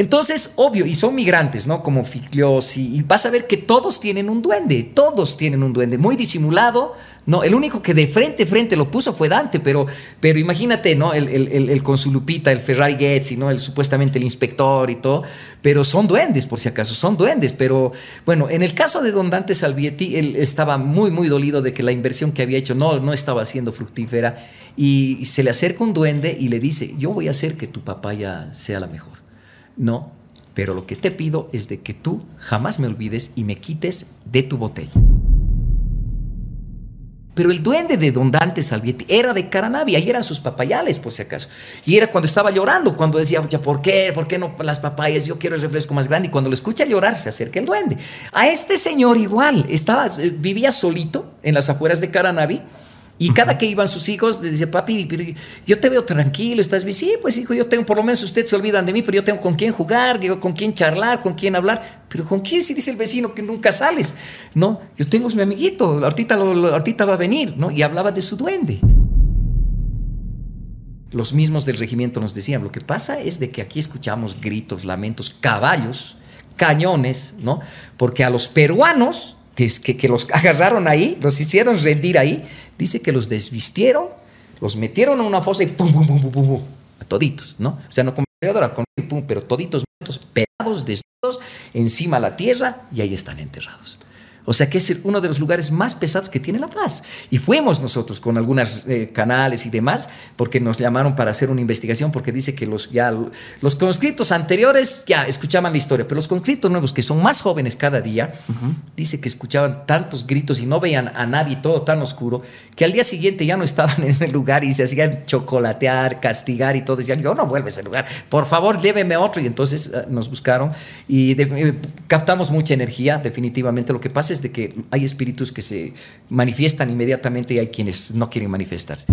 Entonces, obvio, y son migrantes, ¿no? Como Figliosi, y vas a ver que todos tienen un duende, todos tienen un duende, muy disimulado, ¿no? El único que de frente a frente lo puso fue Dante, pero, pero imagínate, ¿no? El, el, con su lupita, el Ferrari Getzi, ¿no? El, supuestamente el inspector y todo, pero son duendes, por si acaso, son duendes, pero bueno, en el caso de don Dante Salvietti, él estaba muy, muy dolido de que la inversión que había hecho no, no estaba siendo fructífera, y se le acerca un duende y le dice, yo voy a hacer que tu papaya sea la mejor. No, pero lo que te pido es de que tú jamás me olvides y me quites de tu botella. Pero el duende de Don Dante Salvietti era de Caranavi, ahí eran sus papayales, por si acaso. Y era cuando estaba llorando, cuando decía, ¿por qué? ¿Por qué no las papayas? Yo quiero el refresco más grande. Y cuando lo escucha llorar, se acerca el duende. A este señor igual, estaba, eh, vivía solito en las afueras de Caranavi y cada que iban sus hijos, decía, papi, yo te veo tranquilo, estás bien. Sí, pues hijo, yo tengo, por lo menos ustedes se olvidan de mí, pero yo tengo con quién jugar, digo, con quién charlar, con quién hablar. Pero ¿con quién si dice el vecino que nunca sales? No, yo tengo mi amiguito, ahorita, ahorita va a venir, ¿no? Y hablaba de su duende. Los mismos del regimiento nos decían, lo que pasa es de que aquí escuchamos gritos, lamentos, caballos, cañones, ¿no? Porque a los peruanos que, que, los agarraron ahí, los hicieron rendir ahí, dice que los desvistieron, los metieron en una fosa y pum, pum, pum, pum, pum, a toditos, ¿no? O sea, no con con pum, pero toditos muertos, pegados, desnudos, encima la tierra y ahí están enterrados. O sea que es uno de los lugares más pesados que tiene La Paz. Y fuimos nosotros con algunos eh, canales y demás, porque nos llamaron para hacer una investigación, porque dice que los, ya, los conscriptos anteriores ya escuchaban la historia, pero los conscriptos nuevos, que son más jóvenes cada día, dice que escuchaban tantos gritos y no veían a nadie, todo tan oscuro, que al día siguiente ya no estaban en el lugar y se hacían chocolatear, castigar y todo. Decían, yo no vuelvo a ese lugar, por favor, lléveme otro. Y entonces eh, nos buscaron y eh, captamos mucha energía, definitivamente. Lo que pasa es de que hay espíritus que se manifiestan inmediatamente y hay quienes no quieren manifestarse.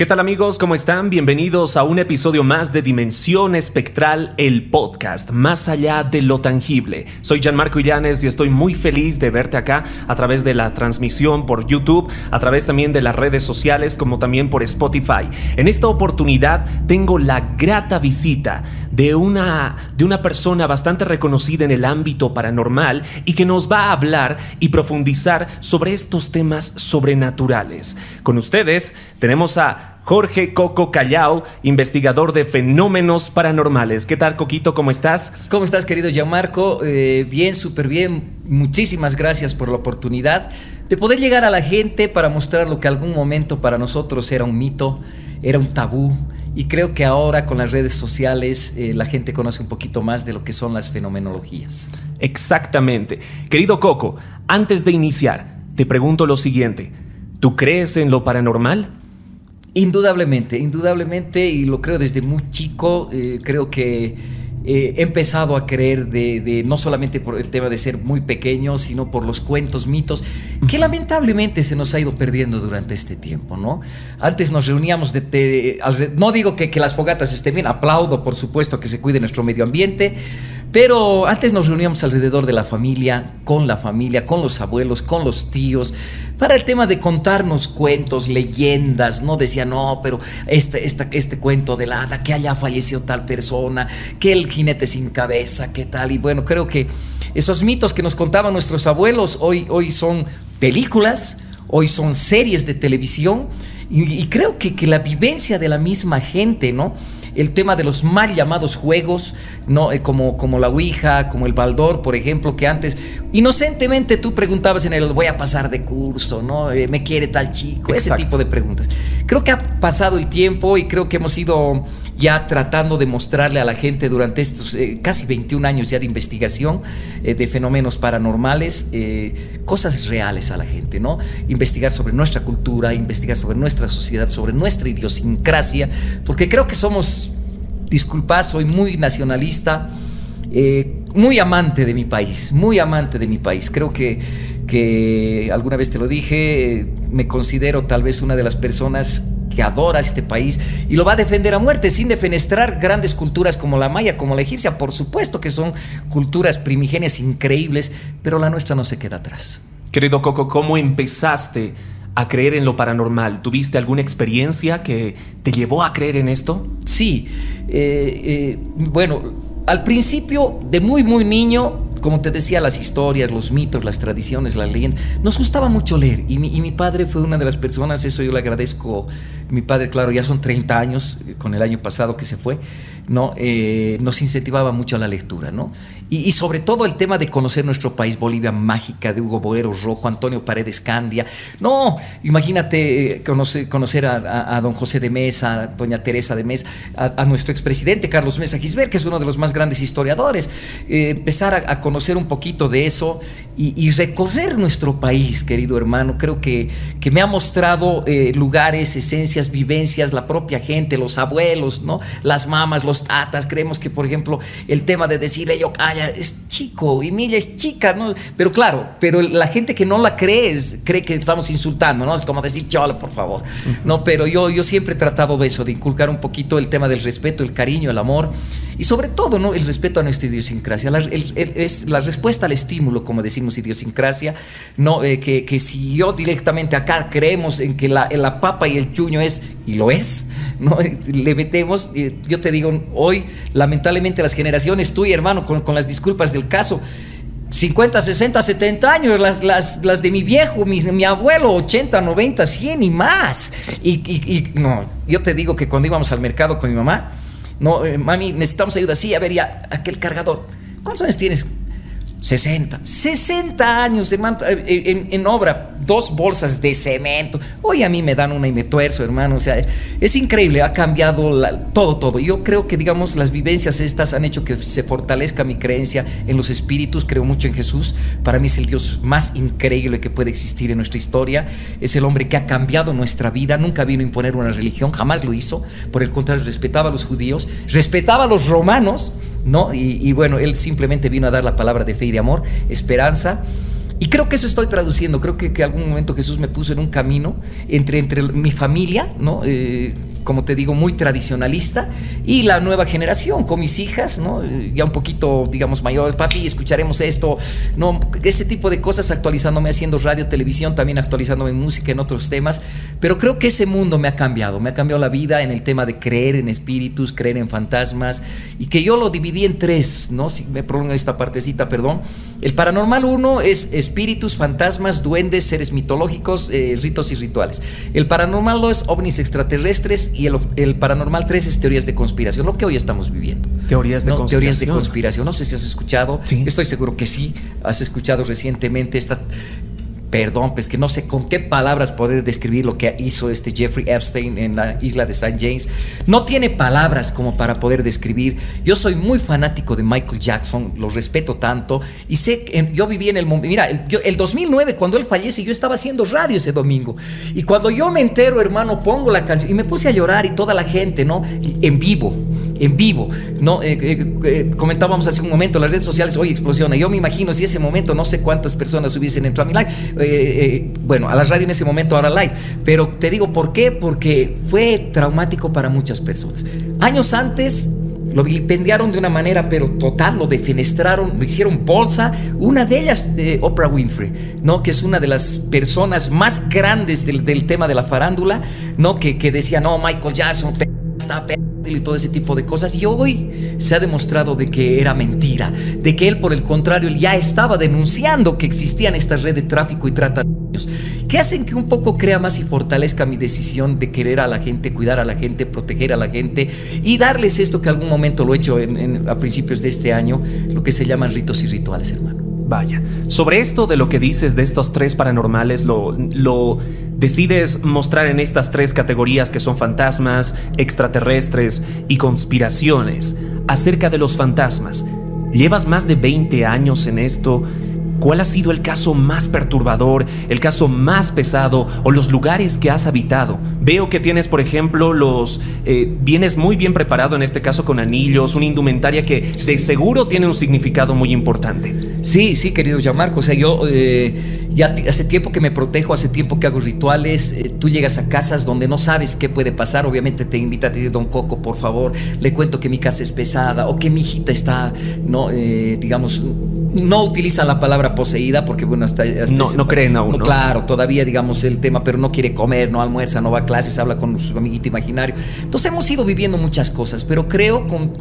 ¿Qué tal amigos? ¿Cómo están? Bienvenidos a un episodio más de Dimensión Espectral, el podcast, más allá de lo tangible. Soy Gianmarco Illanes y estoy muy feliz de verte acá a través de la transmisión por YouTube, a través también de las redes sociales como también por Spotify. En esta oportunidad tengo la grata visita de una, de una persona bastante reconocida en el ámbito paranormal y que nos va a hablar y profundizar sobre estos temas sobrenaturales. Con ustedes tenemos a Jorge Coco Callao, investigador de fenómenos paranormales. ¿Qué tal, Coquito? ¿Cómo estás? ¿Cómo estás, querido Gianmarco? Eh, bien, súper bien. Muchísimas gracias por la oportunidad de poder llegar a la gente para mostrar lo que algún momento para nosotros era un mito, era un tabú. Y creo que ahora con las redes sociales eh, la gente conoce un poquito más de lo que son las fenomenologías. Exactamente. Querido Coco, antes de iniciar, te pregunto lo siguiente. ¿Tú crees en lo paranormal? Indudablemente, indudablemente, y lo creo desde muy chico, eh, creo que eh, he empezado a creer de, no solamente por el tema de ser muy pequeño, sino por los cuentos, mitos, que lamentablemente se nos ha ido perdiendo durante este tiempo, ¿no? Antes nos reuníamos de, no digo que, que las fogatas estén bien, aplaudo por supuesto que se cuide nuestro medio ambiente, pero antes nos reuníamos alrededor de la familia, con la familia, con los abuelos, con los tíos, para el tema de contarnos cuentos, leyendas, ¿no? Decía, no, pero este, este, cuento de la hada, que allá falleció tal persona, que el jinete sin cabeza, qué tal. Y bueno, creo que esos mitos que nos contaban nuestros abuelos hoy, hoy son películas, hoy son series de televisión. Y, creo que, que la vivencia de la misma gente, ¿no? El tema de los mal llamados juegos, ¿no? Eh, como, como la Ouija, como el Baldor, por ejemplo, que antes inocentemente tú preguntabas en el voy a pasar de curso, ¿no? Eh, me quiere tal chico, ese tipo de preguntas. Creo que ha pasado el tiempo y creo que hemos ido ya tratando de mostrarle a la gente durante estos eh, casi 21 años ya de investigación de fenómenos paranormales, cosas reales a la gente, ¿no? Investigar sobre nuestra cultura, investigar sobre nuestra sociedad, sobre nuestra idiosincrasia, porque creo que somos disculpa, soy muy nacionalista, eh, muy amante de mi país, muy amante de mi país. Creo que, que alguna vez te lo dije, me considero tal vez una de las personas que adora este país y lo va a defender a muerte sin defenestrar grandes culturas como la maya, como la egipcia. Por supuesto que son culturas primigenias increíbles, pero la nuestra no se queda atrás. Querido Coco, ¿cómo empezaste a creer en lo paranormal? ¿Tuviste alguna experiencia que te llevó a creer en esto? Sí, eh, eh, bueno, al principio, de muy, muy niño, como te decía, las historias, los mitos, las tradiciones, las leyendas, nos gustaba mucho leer. Y mi, y mi, padre fue una de las personas, eso yo le agradezco. Mi padre, claro, ya son 30 años, con el año pasado que se fue, ¿no? Eh, nos incentivaba mucho a la lectura, ¿no? Y, y, sobre todo el tema de conocer nuestro país, Bolivia mágica, de Hugo Boero Rojo, Antonio Paredes Candia. No, imagínate eh, conocer, a, don José de Mesa, a doña Teresa de Mesa, a, a, nuestro expresidente Carlos Mesa Gisbert, que es uno de los más grandes historiadores. Eh, empezar a, conocer un poquito de eso y, recorrer nuestro país, querido hermano. Creo que, que me ha mostrado eh, lugares, esencias, vivencias, la propia gente, los abuelos, ¿no? Las mamas, los tatas. Creemos que, por ejemplo, el tema de decirle yo calla es chico y Milla es chica, ¿no? Pero claro, pero la gente que no la cree cree que estamos insultando, ¿no? Es como decir chola, por favor. No, pero yo, yo siempre he tratado de eso, de inculcar un poquito el tema del respeto, el cariño, el amor y sobre todo, ¿no? El respeto a nuestra idiosincrasia. La, es la respuesta al estímulo, como decimos, idiosincrasia, ¿no? Eh, que, que, si yo directamente acá creemos en que la, la papa y el chuño es, y lo es, ¿no? Le metemos, eh, yo te digo, hoy, lamentablemente, las generaciones, tú y hermano, con, con las disculpas del caso, 50, 60, 70 años, las, las, las de mi viejo, mi, mi, abuelo, 80, 90, 100 y más. Y, y, no, yo te digo que cuando íbamos al mercado con mi mamá, no, eh, mami, necesitamos ayuda. Sí, a ver, ya, aquel cargador. ¿Cuántos años tienes? 60. 60 años, hermano, en, en, obra, dos bolsas de cemento. Hoy a mí me dan una y me tuerzo, hermano. O sea, es increíble, ha cambiado la, todo, todo. Yo creo que, digamos, las vivencias estas han hecho que se fortalezca mi creencia en los espíritus. Creo mucho en Jesús. Para mí es el Dios más increíble que puede existir en nuestra historia. Es el hombre que ha cambiado nuestra vida. Nunca vino a imponer una religión, jamás lo hizo. Por el contrario, respetaba a los judíos, respetaba a los romanos, ¿no? Y, y bueno, él simplemente vino a dar la palabra de fe y de amor, esperanza. Y creo que eso estoy traduciendo. Creo que, que algún momento Jesús me puso en un camino entre, entre mi familia, ¿no? Eh, como te digo, muy tradicionalista, y la nueva generación, con mis hijas. Ya un poquito, digamos, mayores, papi, escucharemos esto, ¿no? Ese tipo de cosas, actualizándome haciendo radio, televisión, también actualizándome en música, en otros temas, pero creo que ese mundo me ha cambiado, me ha cambiado la vida en el tema de creer en espíritus, creer en fantasmas, y que yo lo dividí en tres, ¿no? Si me prolongo esta partecita, perdón. El paranormal uno es espíritus, fantasmas, duendes, seres mitológicos, eh, ritos y rituales. El paranormal dos es ovnis extraterrestres, y el, el, paranormal 3 es teorías de conspiración, lo que hoy estamos viviendo. Teorías de ¿no? conspiración. Teorías de conspiración. No sé si has escuchado, sí. estoy seguro que sí, has escuchado recientemente esta perdón, pues que no sé con qué palabras poder describir lo que hizo este Jeffrey Epstein en la isla de St. James. No tiene palabras como para poder describir. Yo soy muy fanático de Michael Jackson, lo respeto tanto y sé que yo viví en el mira, el, yo, el 2009 cuando él fallece yo estaba haciendo radio ese domingo y cuando yo me entero, hermano, pongo la canción y me puse a llorar y toda la gente, ¿no? En vivo, en vivo, ¿no? Eh, eh, eh, comentábamos hace un momento las redes sociales hoy explosiona. Yo me imagino si ese momento no sé cuántas personas hubiesen entrado a mi live eh, eh, bueno, a la radio en ese momento, ahora live. Pero te digo por qué, porque fue traumático para muchas personas. Años antes lo vilipendiaron de una manera, pero total, lo defenestraron, lo hicieron bolsa. Una de ellas, eh, Oprah Winfrey, ¿no? Que es una de las personas más grandes del, del tema de la farándula, ¿no? Que, que decía, no, Michael Jackson está y todo ese tipo de cosas. Y hoy se ha demostrado de que era mentira, de que él, por el contrario, ya estaba denunciando que existían estas redes de tráfico y trata de niños, que hacen que un poco crea más y fortalezca mi decisión de querer a la gente, cuidar a la gente, proteger a la gente y darles esto que algún momento lo he hecho a principios de este año, lo que se llaman ritos y rituales, hermano. Vaya, sobre esto de lo que dices de estos tres paranormales, lo, lo decides mostrar en estas tres categorías que son fantasmas, extraterrestres y conspiraciones. Acerca de los fantasmas, llevas más de 20 años en esto. ¿Cuál ha sido el caso más perturbador, el caso más pesado o los lugares que has habitado? Veo que tienes, por ejemplo, los... Eh, vienes muy bien preparado en este caso con anillos, una indumentaria que de seguro tiene un significado muy importante. Sí, sí, querido Gianmarco. O sea, yo eh, ya hace tiempo que me protejo, hace tiempo que hago rituales. Eh, tú llegas a casas donde no sabes qué puede pasar. Obviamente te invita a decir, Don Coco, por favor, le cuento que mi casa es pesada o que mi hijita está, no, digamos, no utilizan la palabra poseída porque, bueno, hasta. no, no creen aún. No, Claro, todavía, digamos, el tema, pero no quiere comer, no almuerza, no va a clases, habla con su amiguito imaginario. Entonces, hemos ido viviendo muchas cosas, pero creo, con,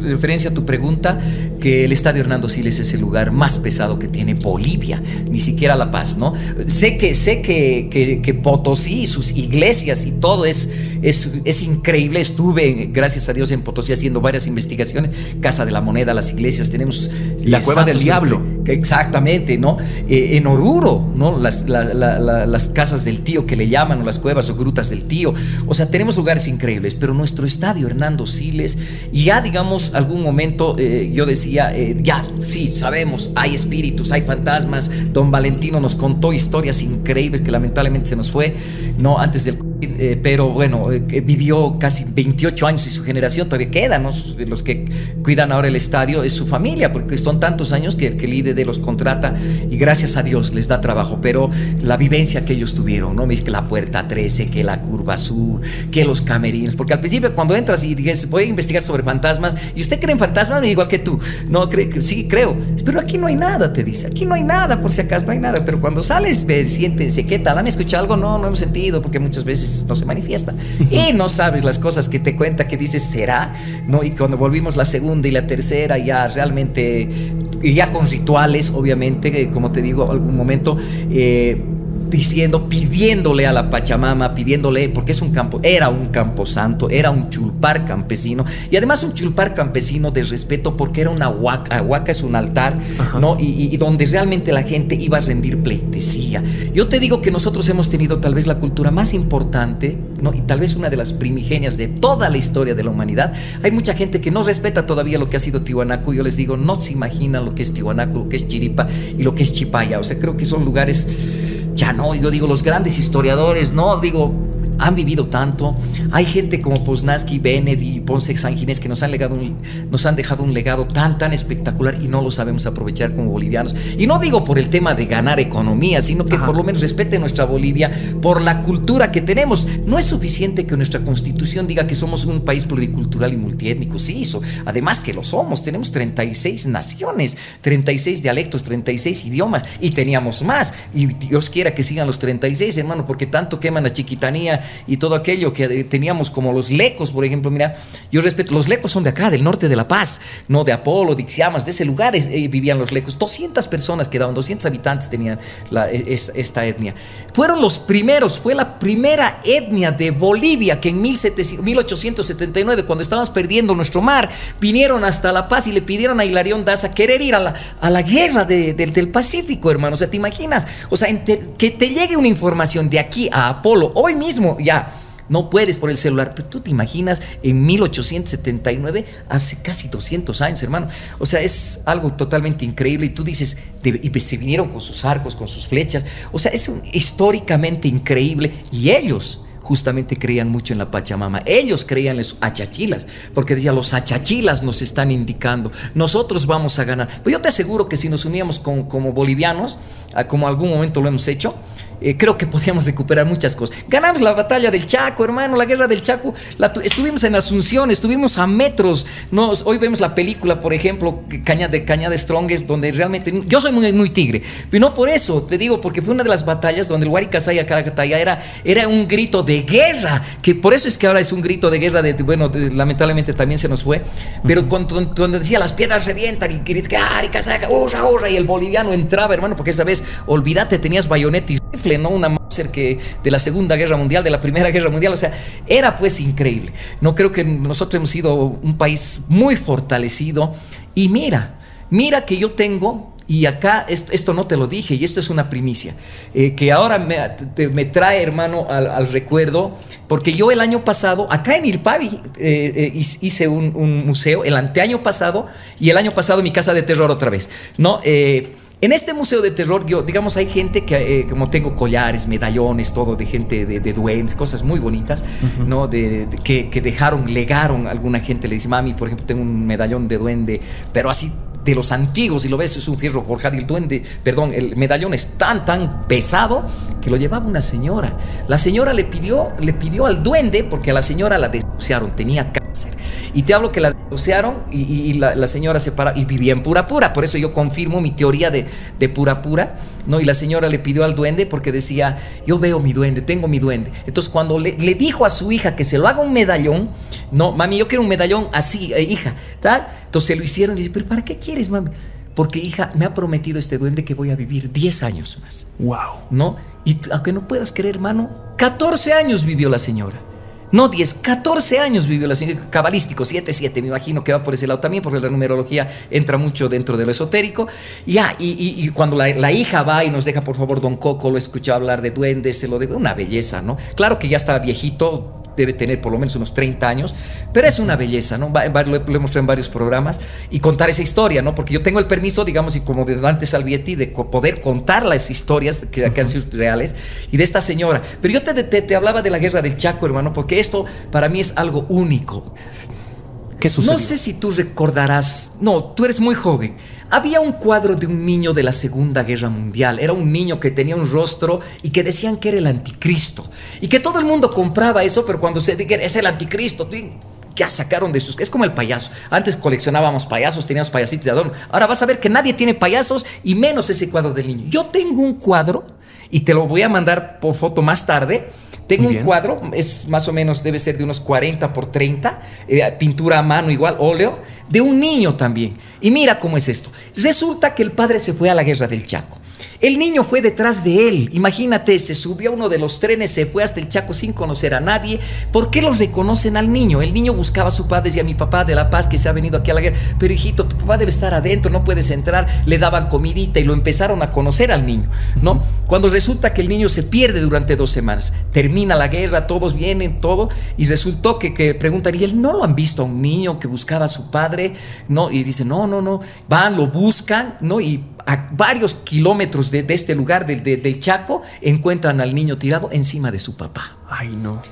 referencia a tu pregunta, que el estadio Hernando Siles es el lugar más pesado que tiene Bolivia, ni siquiera La Paz, ¿no? Sé que, sé que, que, que Potosí, sus iglesias y todo es, es, es increíble. Estuve, gracias a Dios, en Potosí haciendo varias investigaciones. Casa de la Moneda, las iglesias, tenemos. La Cueva del Diablo. Exactamente, ¿no? Eh, en Oruro, ¿no? Las, las casas del tío que le llaman, o las cuevas o grutas del tío. O sea, tenemos lugares increíbles, pero nuestro estadio Hernando Siles, y ya, digamos, algún momento eh, yo decía, eh, ya, sí, sabemos, hay espíritus, hay fantasmas. Don Valentino nos contó historias increíbles que lamentablemente se nos fue, ¿no? Antes del eh, pero bueno, eh, vivió casi 28 años y su generación todavía queda, los que cuidan ahora el estadio es su familia, porque son tantos años que, el líder de los contrata y gracias a Dios les da trabajo, pero la vivencia que ellos tuvieron, ¿no? que la puerta 13, que la curva sur, que los camerines, porque al principio cuando entras y dices, voy a investigar sobre fantasmas, y usted cree en fantasmas igual que tú, no, cree, sí, creo, pero aquí no hay nada, te dice, aquí no hay nada, por si acaso no hay nada, pero cuando sales, siéntense, ¿qué tal? ¿Han escuchado algo? No, no hemos sentido, porque muchas veces no se manifiesta. Y no sabes las cosas que te cuenta, que dices, será, ¿no? Y cuando volvimos la segunda y la tercera, ya realmente, ya con rituales, obviamente, eh, como te digo, algún momento, eh, diciendo, pidiéndole a la Pachamama, pidiéndole, porque es un campo, era un campo santo, era un chulpar campesino, y además un chulpar campesino de respeto porque era una huaca, huaca es un altar, ¿no? Y, donde realmente la gente iba a rendir pleitesía. Yo te digo que nosotros hemos tenido tal vez la cultura más importante, ¿no? Y tal vez una de las primigenias de toda la historia de la humanidad. Hay mucha gente que no respeta todavía lo que ha sido Tiwanaku, yo les digo, no se imaginan lo que es Tiwanaku, lo que es Chiripa y lo que es Chipaya, o sea, creo que son lugares ya no, yo digo, los grandes historiadores, no, digo, han vivido tanto. Hay gente como Poznansky, Bennett y Ponce Sanginés que nos han, legado nos han dejado un legado tan, tan espectacular y no lo sabemos aprovechar como bolivianos. Y no digo por el tema de ganar economía, sino que por lo menos respete nuestra Bolivia por la cultura que tenemos. No es suficiente que nuestra constitución diga que somos un país pluricultural y multiétnico. Sí, eso. Además que lo somos. Tenemos 36 naciones, 36 dialectos, 36 idiomas y teníamos más. Y Dios quiera que sigan los 36, hermano, porque tanto queman a Chiquitanía y todo aquello que teníamos como los lecos, por ejemplo, mira, yo respeto, los lecos son de acá, del norte de La Paz, no de Apolo, de Ixiamas, de ese lugar eh, vivían los lecos, 200 personas quedaban, 200 habitantes tenían e, esta etnia. Fueron los primeros, fue la primera etnia de Bolivia que en 1879, cuando estábamos perdiendo nuestro mar, vinieron hasta La Paz y le pidieron a Hilarión Daza querer ir a la, a la guerra del Pacífico, hermano. O sea, ¿te imaginas? O sea, que te llegue una información de aquí a Apolo hoy mismo ya. No puedes por el celular, pero tú te imaginas en 1879, hace casi 200 años, hermano. O sea, es algo totalmente increíble y tú dices, y se vinieron con sus arcos, con sus flechas. O sea, es históricamente increíble y ellos justamente creían mucho en la Pachamama. Ellos creían en los achachilas, porque decía, los achachilas nos están indicando, nosotros vamos a ganar. Pues yo te aseguro que si nos uníamos con, como bolivianos, como algún momento lo hemos hecho, eh, creo que podíamos recuperar muchas cosas. Ganamos la batalla del Chaco, hermano, la guerra del Chaco. estuvimos en Asunción, estuvimos a metros. hoy vemos la película, por ejemplo, Caña de Caña de Strongest, donde realmente. Yo soy muy, muy tigre, pero no por eso, te digo, porque fue una de las batallas donde el Huaricasaya Caracataya era, era un grito de guerra, que por eso es que ahora es un grito de guerra, de, bueno, lamentablemente también se nos fue, pero cuando, decía las piedras revientan y hurra, y el boliviano entraba, hermano, porque esa vez, olvídate, tenías ¿no? Una Mauser que de la Segunda Guerra Mundial, de la Primera Guerra Mundial, o sea, era pues increíble. No creo que nosotros hemos sido un país muy fortalecido y mira, mira que yo tengo y acá esto, no te lo dije, y esto es una primicia, eh, que ahora me, trae, hermano, al, recuerdo, porque yo el año pasado, acá en Irpavi, eh, eh, hice un, museo, el anteaño pasado, y el año pasado mi casa de terror otra vez, ¿no? En este museo de terror, yo, digamos, hay gente que, eh, como tengo collares, medallones, todo de gente de, de duendes, cosas muy bonitas, ¿no? De, que, que, dejaron, legaron, alguna gente le dice, mami, por ejemplo, tengo un medallón de duende, pero así de los antiguos, y lo ves, es un fierro forjado y el duende, perdón, el medallón es tan, tan pesado que lo llevaba una señora. La señora le pidió, le pidió al duende, porque a la señora la denunciaron, tenía cáncer. Y te hablo que la denunciaron y, y la, la, señora se para y vivía en pura pura. Por eso yo confirmo mi teoría de, de, pura pura. ¿no? Y la señora le pidió al duende porque decía, yo veo mi duende, tengo mi duende. Entonces cuando le, le dijo a su hija que se lo haga un medallón, no, mami, yo quiero un medallón así, eh, hija, tal. Entonces se lo hicieron y dice, pero ¿para qué quieres, mami? Porque hija, me ha prometido este duende que voy a vivir 10 años más. Wow. ¿No? Y aunque no puedas creer, hermano, 14 años vivió la señora. No 10, 14 años vivió la señora, cabalístico, 7, 7, me imagino que va por ese lado también, porque la numerología entra mucho dentro de lo esotérico. Ya, y, y, cuando la, hija va y nos deja, por favor, Don Coco, lo escuchó hablar de duendes, se lo digo, una belleza, ¿no? Claro que ya estaba viejito, debe tener por lo menos unos 30 años, pero es una belleza, ¿no? Lo he, mostrado en varios programas y contar esa historia, ¿no? Porque yo tengo el permiso, digamos, y como de Dante Salvietti, de poder contar las historias que, que han sido reales y de esta señora. Pero yo te, te, te, hablaba de la guerra del Chaco, hermano, porque esto para mí es algo único. ¿Qué sucedió? No sé si tú recordarás, no, tú eres muy joven. Había un cuadro de un niño de la Segunda Guerra Mundial. Era un niño que tenía un rostro y que decían que era el anticristo. Y que todo el mundo compraba eso, pero cuando se diga es el anticristo, ya sacaron de sus... Es como el payaso. Antes coleccionábamos payasos, teníamos payasitos de adorno. Ahora vas a ver que nadie tiene payasos y menos ese cuadro del niño. Yo tengo un cuadro y te lo voy a mandar por foto más tarde. Tengo un cuadro, es más o menos, debe ser de unos 40 por 30, eh, pintura a mano igual, óleo, de un niño también. Y mira cómo es esto. Resulta que el padre se fue a la guerra del Chaco. El niño fue detrás de él. Imagínate, se subió a uno de los trenes, se fue hasta el Chaco sin conocer a nadie. ¿Por qué los reconocen al niño? El niño buscaba a su padre, decía mi papá de La Paz que se ha venido aquí a la guerra. Pero hijito, tu papá debe estar adentro, no puedes entrar. Le daban comidita y lo empezaron a conocer al niño, ¿no? Cuando resulta que el niño se pierde durante dos semanas, termina la guerra, todos vienen, todo, y resultó que, que preguntan, ¿y él no lo han visto a un niño que buscaba a su padre? No, y dice, no, no, no. Van, lo buscan, ¿no? Y a varios kilómetros de, de este lugar, del de, de Chaco, encuentran al niño tirado encima de su papá. Ay, no.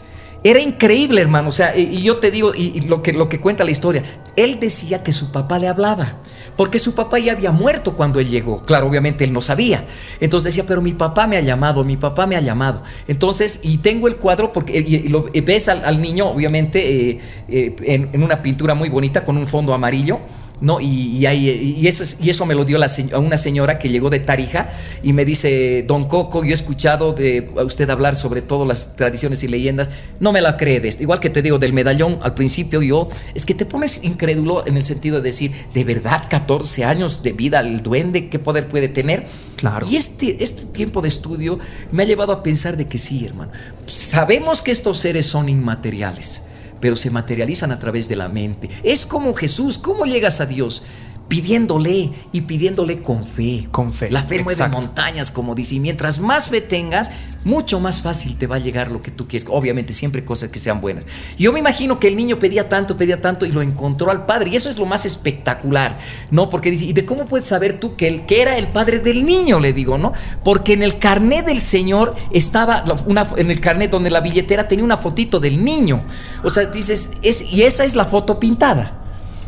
Era increíble, hermano. O sea, y, y yo te digo, y, y, lo, que, lo que cuenta la historia, él decía que su papá le hablaba. Porque su papá ya había muerto cuando él llegó. Claro, obviamente él no sabía. Entonces decía, pero mi papá me ha llamado, mi papá me ha llamado. Entonces, y tengo el cuadro porque y, lo, ves al, al, niño, obviamente, eh, eh, en, en una pintura muy bonita con un fondo amarillo. ¿No? Y, y, ahí, y, eso, y eso me lo dio la, a una señora que llegó de Tarija y me dice, don Coco, yo he escuchado de a usted hablar sobre todas las tradiciones y leyendas, no me la crees. Igual que te digo del medallón al principio, yo, es que te pones incrédulo en el sentido de decir, ¿de verdad 14 años de vida el duende? ¿Qué poder puede tener? Claro. Y este, este tiempo de estudio me ha llevado a pensar de que sí, hermano. Sabemos que estos seres son inmateriales pero se materializan a través de la mente. Es como Jesús, ¿cómo llegas a Dios? Pidiéndole y pidiéndole con fe. Con fe. La fe mueve montañas, como dice. Y mientras más fe tengas, mucho más fácil te va a llegar lo que tú quieres. Obviamente, siempre cosas que sean buenas. Yo me imagino que el niño pedía tanto, pedía tanto y lo encontró al padre. Y eso es lo más espectacular, ¿no? Porque dice, ¿y de cómo puedes saber tú que, el, que era el padre del niño? Le digo, ¿no? Porque en el carnet del Señor estaba, una, en el carnet donde la billetera tenía una fotito del niño. O sea, dices, es, y esa es la foto pintada.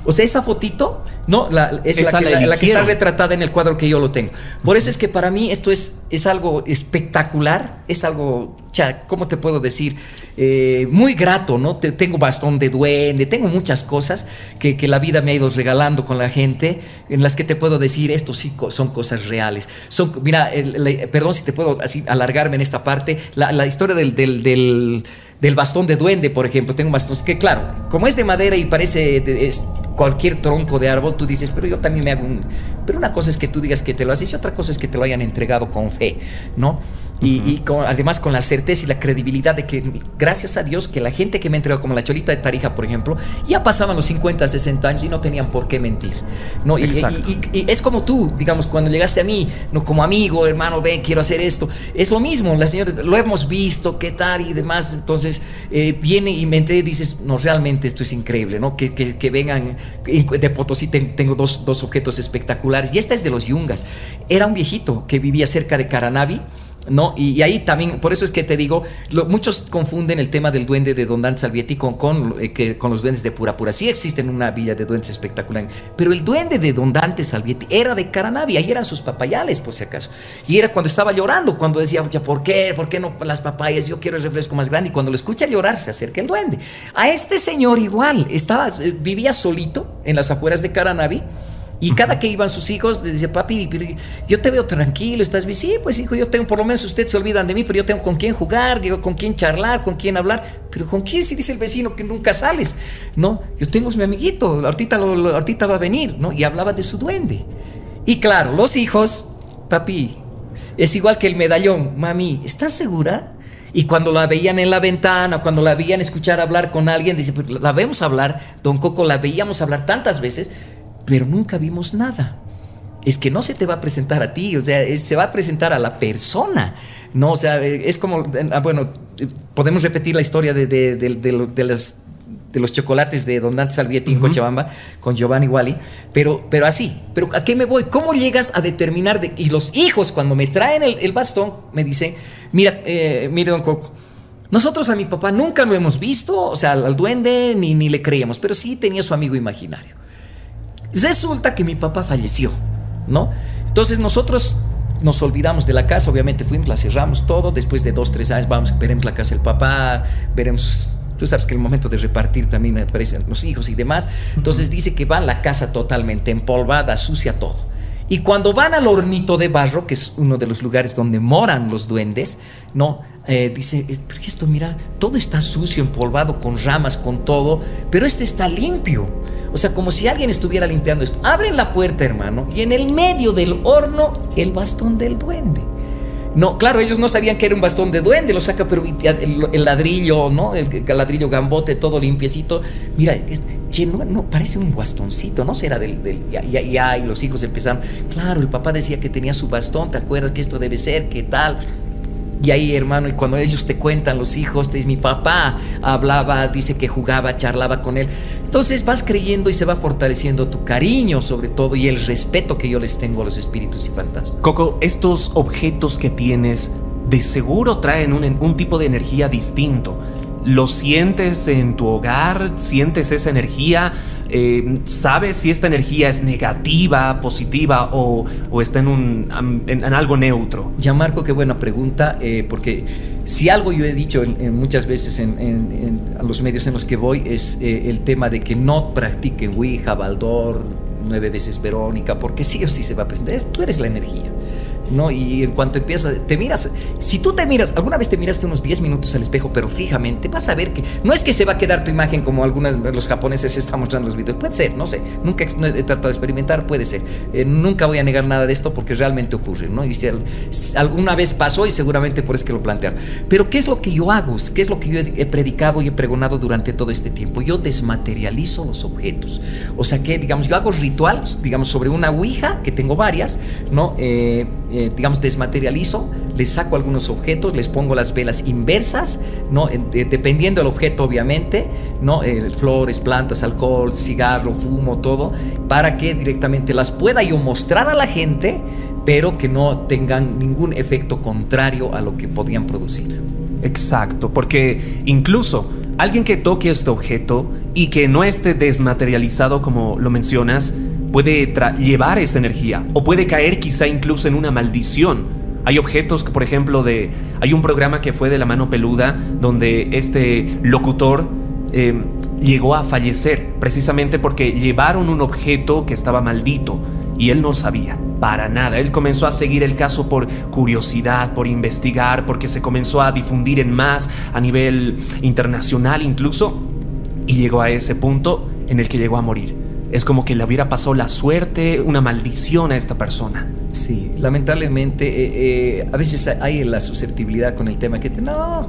O sea, esa fotito, ¿no? La, es esa la, que, la, la, que, está retratada en el cuadro que yo lo tengo. Por eso es que para mí esto es, es algo espectacular, es algo, cha, ¿cómo te puedo decir? Eh, muy grato, ¿no? Te, tengo bastón de duende, tengo muchas cosas que, que, la vida me ha ido regalando con la gente, en las que te puedo decir, esto sí son cosas reales. Son, mira, el, el, perdón si te puedo así alargarme en esta parte, la, la historia del, del, del del bastón de duende, por ejemplo. Tengo un bastón que, claro, como es de madera y parece es cualquier tronco de árbol, tú dices, pero yo también me hago un. Pero una cosa es que tú digas que te lo haces y otra cosa es que te lo hayan entregado con fe, ¿no? Y, uh -huh. y con, además con la certeza y la credibilidad de que, gracias a Dios, que la gente que me ha entregado, como la Cholita de Tarija, por ejemplo, ya pasaban los 50, 60 años y no tenían por qué mentir. ¿no? Y, y, y, es como tú, digamos, cuando llegaste a mí, no como amigo, hermano, ven, quiero hacer esto. Es lo mismo, la señora, lo hemos visto, qué tal y demás. Entonces eh, viene y me entrega y dices, no, realmente esto es increíble, ¿no? Que, que, que vengan de Potosí, tengo dos, dos objetos espectaculares y esta es de los Yungas. Era un viejito que vivía cerca de Caranavi ¿no? Y, ahí también, por eso es que te digo, muchos confunden el tema del duende de Don Dan Salvietti con, eh, con los duendes de Pura Pura. Sí existen una villa de duendes espectacular, pero el duende de Don Dante Salvietti era de Caranavi, ahí eran sus papayales, por si acaso. Y era cuando estaba llorando, cuando decía, ¿por qué? ¿Por qué no las papayas? Yo quiero el refresco más grande. Y cuando lo escucha llorar, se acerca el duende. A este señor igual, estaba, eh, vivía solito en las afueras de Caranavi y cada que iban sus hijos, le decía, papi, yo te veo tranquilo, estás bien. Sí, pues hijo, yo tengo, por lo menos ustedes se olvidan de mí, pero yo tengo con quién jugar, digo, con quién charlar, con quién hablar. Pero ¿con quién si dice el vecino que nunca sales? No, yo tengo mi amiguito, ahorita, lo, ahorita va a venir, ¿no? Y hablaba de su duende. Y claro, los hijos, papi, es igual que el medallón, mami, ¿estás segura? Y cuando la veían en la ventana, cuando la veían escuchar hablar con alguien, dice, pues la vemos hablar, don Coco, la veíamos hablar tantas veces pero nunca vimos nada. Es que no se te va a presentar a ti, o sea, se va a presentar a la persona, ¿no? O sea, es como, ah, bueno, podemos repetir la historia de, de, de, los chocolates de Don Dante Salvietti en Cochabamba con Giovanni Wally, pero, pero así, pero ¿a qué me voy? ¿Cómo llegas a determinar? De, y los hijos cuando me traen el, bastón me dicen, mira, eh, mire don Coco, nosotros a mi papá nunca lo hemos visto, o sea, al duende ni, ni le creíamos, pero sí tenía su amigo imaginario. Resulta que mi papá falleció, ¿no? Entonces nosotros nos olvidamos de la casa, obviamente fuimos, la cerramos todo, después de dos, tres años vamos, veremos la casa del papá, veremos, tú sabes que el momento de repartir también aparecen los hijos y demás, entonces dice que va la casa totalmente empolvada, sucia todo. Y cuando van al hornito de barro, que es uno de los lugares donde moran los duendes, ¿no? Eh, dice, esto mira, todo está sucio, empolvado, con ramas, con todo, pero este está limpio. O sea, como si alguien estuviera limpiando esto. Abren la puerta, hermano, y en el medio del horno, el bastón del duende. No, claro, ellos no sabían que era un bastón de duende, lo saca, pero el, ladrillo, ¿no? El, ladrillo gambote, todo limpiecito. Mira, no, parece un bastoncito, ¿no? Será del, del ya, ya, y los hijos empezaron. Claro, el papá decía que tenía su bastón, ¿te acuerdas que esto debe ser? ¿Qué tal? Y ahí, hermano, y cuando ellos te cuentan, los hijos, te, mi papá hablaba, dice que jugaba, charlaba con él. Entonces vas creyendo y se va fortaleciendo tu cariño, sobre todo, y el respeto que yo les tengo a los espíritus y fantasmas. Coco, estos objetos que tienes de seguro traen un, un tipo de energía distinto. ¿Lo sientes en tu hogar? ¿Sientes esa energía? Eh, ¿Sabes si esta energía es negativa, positiva o, está en, un, en, algo neutro? Ya Marco, qué buena pregunta, eh, porque si algo yo he dicho muchas veces en, los medios en los que voy es eh, el tema de que no practiquen Ouija, Baldor, nueve veces Verónica, porque sí o sí se va a presentar. Tú eres la energía. ¿No? Y en cuanto empiezas, te miras, si tú te miras, alguna vez te miraste unos 10 minutos al espejo, pero fijamente, vas a ver que no es que se va a quedar tu imagen como algunos los japoneses están mostrando los videos, puede ser, no sé, nunca he tratado de experimentar, puede ser, eh, nunca voy a negar nada de esto porque realmente ocurre, ¿no? Y si, alguna vez pasó y seguramente por eso que lo plantearon. Pero ¿qué es lo que yo hago? ¿Qué es lo que yo he, predicado y he pregonado durante todo este tiempo? Yo desmaterializo los objetos, o sea que, digamos, yo hago rituales, digamos, sobre una ouija, que tengo varias, ¿no? Eh, eh, digamos, desmaterializo, les saco algunos objetos, les pongo las velas inversas, ¿no? dependiendo del objeto, obviamente, ¿no? Eh, flores, plantas, alcohol, cigarro, fumo, todo, para que directamente las pueda yo mostrar a la gente, pero que no tengan ningún efecto contrario a lo que podían producir. Exacto, porque incluso alguien que toque este objeto y que no esté desmaterializado como lo mencionas, puede llevar esa energía o puede caer quizá incluso en una maldición. Hay objetos que, por ejemplo, de, hay un programa que fue de la mano peluda donde este locutor em, llegó a fallecer precisamente porque llevaron un objeto que estaba maldito y él no sabía para nada. Él comenzó a seguir el caso por curiosidad, por investigar, porque se comenzó a difundir en más a nivel internacional incluso y llegó a ese punto en el que llegó a morir. Es como que le hubiera pasado la suerte, una maldición a esta persona. Sí, lamentablemente eh, eh, a veces hay la susceptibilidad con el tema que te, no,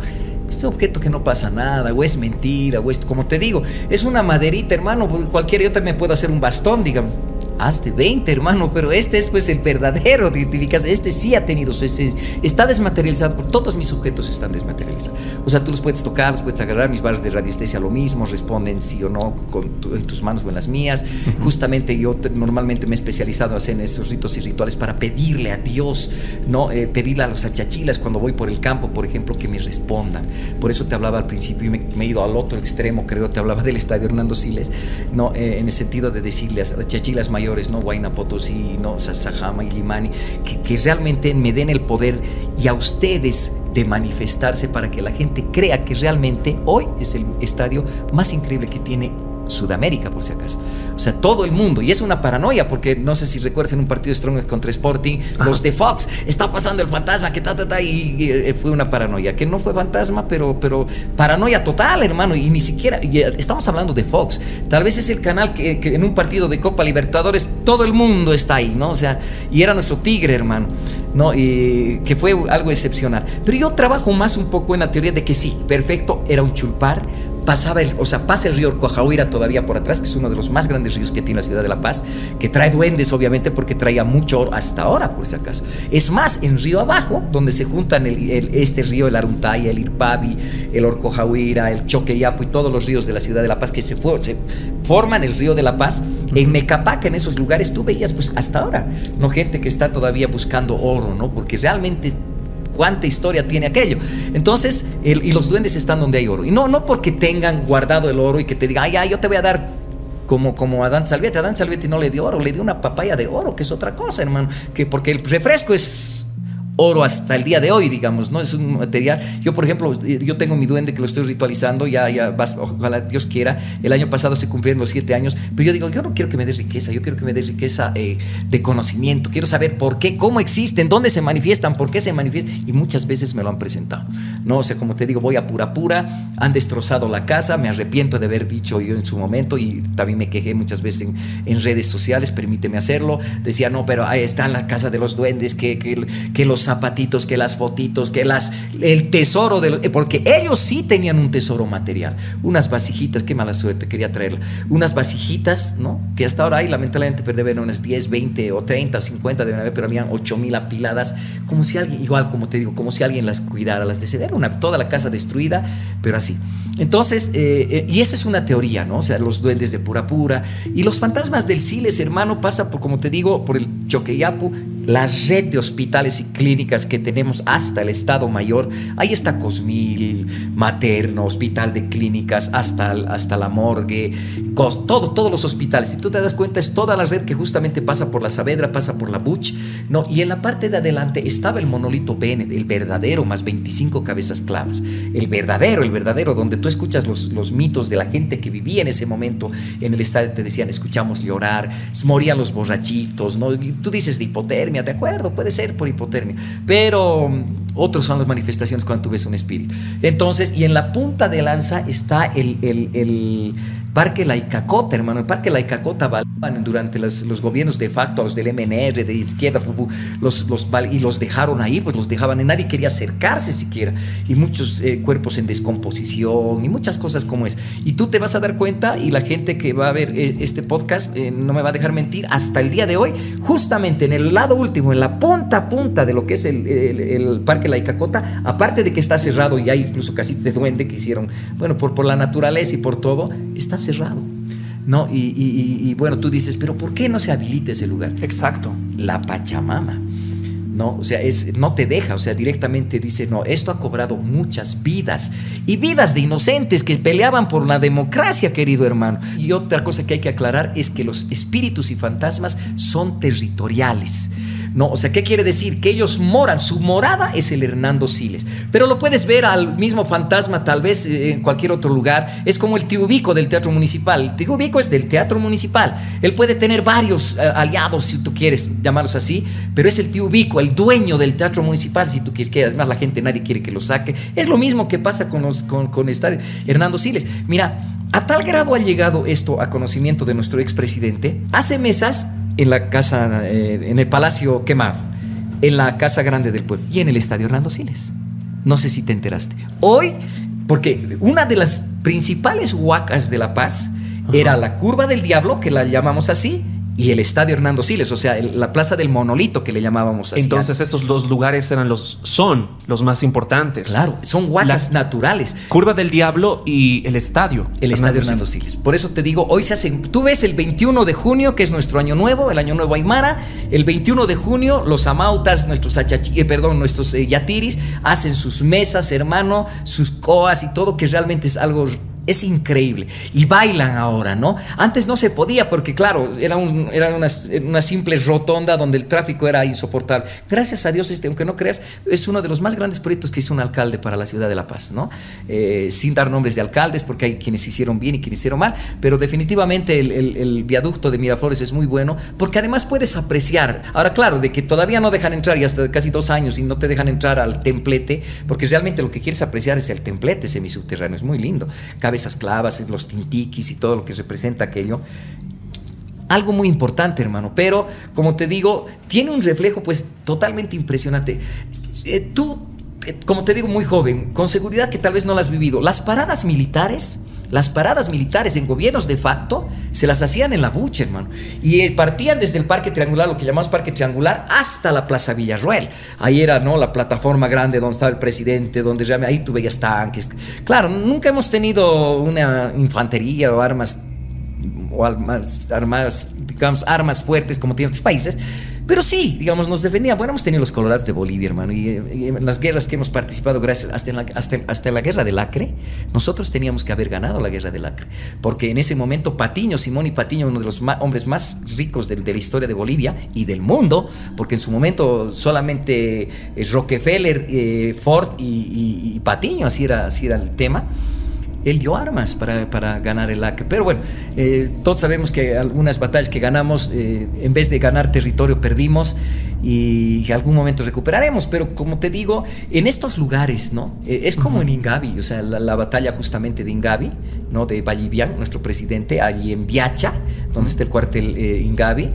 este objeto que no pasa nada, o es mentira, o es, como te digo, es una maderita, hermano, cualquiera yo también puedo hacer un bastón, digamos Hazte 20, hermano, pero este es pues el verdadero de Este sí ha tenido su esencia. Está desmaterializado, todos mis objetos están desmaterializados. O sea, tú los puedes tocar, los puedes agarrar, mis barras de radiestesia lo mismo, responden sí o no con en tus manos o en las mías. Justamente yo normalmente me he especializado en hacer esos ritos y rituales para pedirle a Dios, ¿no? Eh, pedirle a los achachilas cuando voy por el campo, por ejemplo, que me respondan. Por eso te hablaba al principio y me, he ido al otro extremo, creo, te hablaba del estadio Hernando Siles, ¿no? Eh, en el sentido de decirle a las achachilas mayores, ¿no? Huayna Potosí, ¿no? Sajama y Limani, que, que realmente me den el poder y a ustedes de manifestarse para que la gente crea que realmente hoy es el estadio más increíble que tiene Sudamérica, por si acaso. O sea, todo el mundo. Y es una paranoia, porque no sé si recuerdas en un partido de Strong contra Sporting, los de Fox, está pasando el fantasma, que ta, ta, ta, y, eh, fue una paranoia. Que no fue fantasma, pero, pero paranoia total, hermano. Y ni siquiera, eh, estamos hablando de Fox. Tal vez es el canal que, en un partido de Copa Libertadores todo el mundo está ahí, ¿no? O sea, y era nuestro tigre, hermano. ¿no? Y que fue algo excepcional. Pero yo trabajo más un poco en la teoría de que sí, perfecto, era un chulpar, pasaba el, o sea, pasa el río Coahuila todavía por atrás, que es uno de los más grandes ríos que tiene la ciudad de La Paz, que trae duendes, obviamente, porque traía mucho oro hasta ahora, por si acaso. Es más, en río abajo, donde se juntan el, este río, el Aruntaya, el Irpavi, el Orcojahuira, el Choqueyapo y todos los ríos de la ciudad de La Paz que se, fue, se forman el río de La Paz. En Mecapaca, en esos lugares, tú veías, pues hasta ahora, ¿no? Gente que está todavía buscando oro, ¿no? Porque realmente cuánta historia tiene aquello. Entonces, y los duendes están donde hay oro. Y no, no porque tengan guardado el oro y que te digan, ay, ay, yo te voy a dar como, como Adán Salvetti. Adán Salvetti no le dio oro, le dio una papaya de oro, que es otra cosa, hermano. Que porque el refresco es oro hasta el día de hoy, digamos, ¿no? Es un material. Yo, por ejemplo, yo tengo mi duende que lo estoy ritualizando, ya, ya vas, ojalá Dios quiera. El año pasado se cumplieron los siete años, pero yo digo, yo no quiero que me des riqueza, yo quiero que me des riqueza eh, de conocimiento, quiero saber por qué, cómo existen, dónde se manifiestan, por qué se manifiestan, y muchas veces me lo han presentado, ¿no? O sea, como te digo, voy a pura pura, han destrozado la casa, me arrepiento de haber dicho yo en su momento, y también me quejé muchas veces en, en redes sociales, permíteme hacerlo, decía, no, pero ahí está la casa de los duendes, que, que los zapatitos, que las fotitos, que las, el tesoro de eh, porque ellos sí tenían un tesoro material, unas vasijitas, qué mala suerte, quería traerla, unas vasijitas, ¿no? Que hasta ahora hay, lamentablemente, pero deben unas 10, 20 o 30 o 50 deben haber, pero habían 8 mil apiladas, como si alguien, igual como te digo, como si alguien las cuidara, las de era una, toda la casa destruida, pero así. Entonces, eh, eh, y esa es una teoría, ¿no? O sea, los duendes de pura pura, y los fantasmas del Siles, hermano, pasa por, como te digo, por el Choqueyapu, la red de hospitales y clínicas que tenemos hasta el Estado Mayor, ahí está Cosmil, Materno, Hospital de Clínicas, hasta, hasta la morgue, todo, todos los hospitales. Si tú te das cuenta, es toda la red que justamente pasa por la Saavedra, pasa por la Buch, ¿no? Y en la parte de adelante estaba el monolito Bennett, el verdadero, más 25 cabezas clavas. El verdadero, el verdadero, donde tú escuchas los, los mitos de la gente que vivía en ese momento en el estadio, te decían, escuchamos llorar, morían los borrachitos, ¿no? Tú dices de hipotermia de acuerdo, puede ser por hipotermia, pero mm, otros son las manifestaciones cuando tú ves un espíritu. Entonces, y en la punta de lanza está el, el, el Parque La Icacota, hermano. El Parque La Icacota durante los, los, gobiernos de facto, los del MNR, de izquierda, los, los, y los dejaron ahí, pues los dejaban, y nadie quería acercarse siquiera. Y muchos eh, cuerpos en descomposición y muchas cosas como es. Y tú te vas a dar cuenta, y la gente que va a ver eh, este podcast eh, no me va a dejar mentir, hasta el día de hoy, justamente en el lado último, en la punta punta de lo que es el, el, Parque La Icacota, aparte de que está cerrado y hay incluso casitas de duende que hicieron, bueno, por, por la naturaleza y por todo, está cerrado. ¿No? Y, bueno, tú dices, pero ¿por qué no se habilita ese lugar? Exacto. La Pachamama. ¿no? O sea, es, no te deja, o sea, directamente dice, no, esto ha cobrado muchas vidas y vidas de inocentes que peleaban por la democracia, querido hermano. Y otra cosa que hay que aclarar es que los espíritus y fantasmas son territoriales. ¿No? O sea, ¿qué quiere decir? Que ellos moran, su morada es el Hernando Siles. Pero lo puedes ver al mismo fantasma tal vez eh, en cualquier otro lugar. Es como el Tiubico del Teatro Municipal. El Tiubico es del Teatro Municipal. Él puede tener varios eh, aliados, si tú quieres llamarlos así, pero es el Tiubico, el dueño del Teatro Municipal, si tú quieres que además la gente nadie quiere que lo saque. Es lo mismo que pasa con, con, con Hernando Siles. Mira, a tal grado ha llegado esto a conocimiento de nuestro expresidente. Hace mesas en la casa, eh, en el Palacio Quemado, en la Casa Grande del Pueblo y en el Estadio Hernando Siles. No sé si te enteraste. Hoy Porque una de las principales huacas de La Paz era la curva del diablo, que la llamamos así, y el estadio Hernando Siles, o sea, la plaza del monolito que le llamábamos así. Entonces estos dos lugares eran los, son los más importantes. Claro, son huacas naturales. Curva del Diablo y el estadio. El estadio Hernando Siles. Por eso te digo, hoy se hacen, tú ves el 21 de junio, que es nuestro año nuevo, el año nuevo Aymara, el 21 de junio los amautas, nuestros achachi, eh, perdón, nuestros eh, yatiris, hacen sus mesas, hermano, sus coas y todo, que realmente es algo es increíble. Y bailan ahora, ¿no? Antes no se podía porque, claro, era, un, era una, una, simple rotonda donde el tráfico era insoportable. Gracias a Dios, este, aunque no creas, es uno de los más grandes proyectos que hizo un alcalde para la ciudad de La Paz, ¿no? Eh, sin dar nombres de alcaldes porque hay quienes hicieron bien y quienes hicieron mal, pero definitivamente el, el, viaducto de Miraflores es muy bueno porque además puedes apreciar. Ahora, claro, de que todavía no dejan entrar y hasta casi dos años y no te dejan entrar al templete, porque realmente lo que quieres apreciar es el templete semisubterráneo, es muy lindo. Cabe esas clavas, los tintiquis y todo lo que representa aquello. Algo muy importante, hermano, pero como te digo, tiene un reflejo pues totalmente impresionante. Eh, tú, eh, como te digo, muy joven, con seguridad que tal vez no lo has vivido, las paradas militares las paradas militares en gobiernos de facto se las hacían en la bucha, hermano. Y eh, partían desde el Parque Triangular, lo que llamamos Parque Triangular, hasta la Plaza Villarruel. Ahí era, ¿no? La plataforma grande donde estaba el presidente, donde ya ahí tú veías tanques. Claro, nunca hemos tenido una infantería o armas, o armas, armas fuertes como tienen otros países pero sí, digamos, nos defendían. Bueno, hemos tenido los colorados de Bolivia, hermano, y, en las guerras que hemos participado, gracias, hasta en, la, hasta, hasta la guerra del Acre, nosotros teníamos que haber ganado la guerra del Acre, porque en ese momento Patiño, Simón y Patiño, uno de los hombres más ricos de, la historia de Bolivia y del mundo, porque en su momento solamente eh, Rockefeller, eh, Ford y, y, Patiño, así era, así era el tema él dio armas para, para ganar el Acre. Pero bueno, eh, todos sabemos que algunas batallas que ganamos, eh, en vez de ganar territorio, perdimos y en algún momento recuperaremos. Pero como te digo, en estos lugares, ¿no? Eh, es como en Ingavi, o sea, la, batalla justamente de Ingavi, ¿no? De Vallivian, nuestro presidente, allí en Viacha, donde está el cuartel Ingavi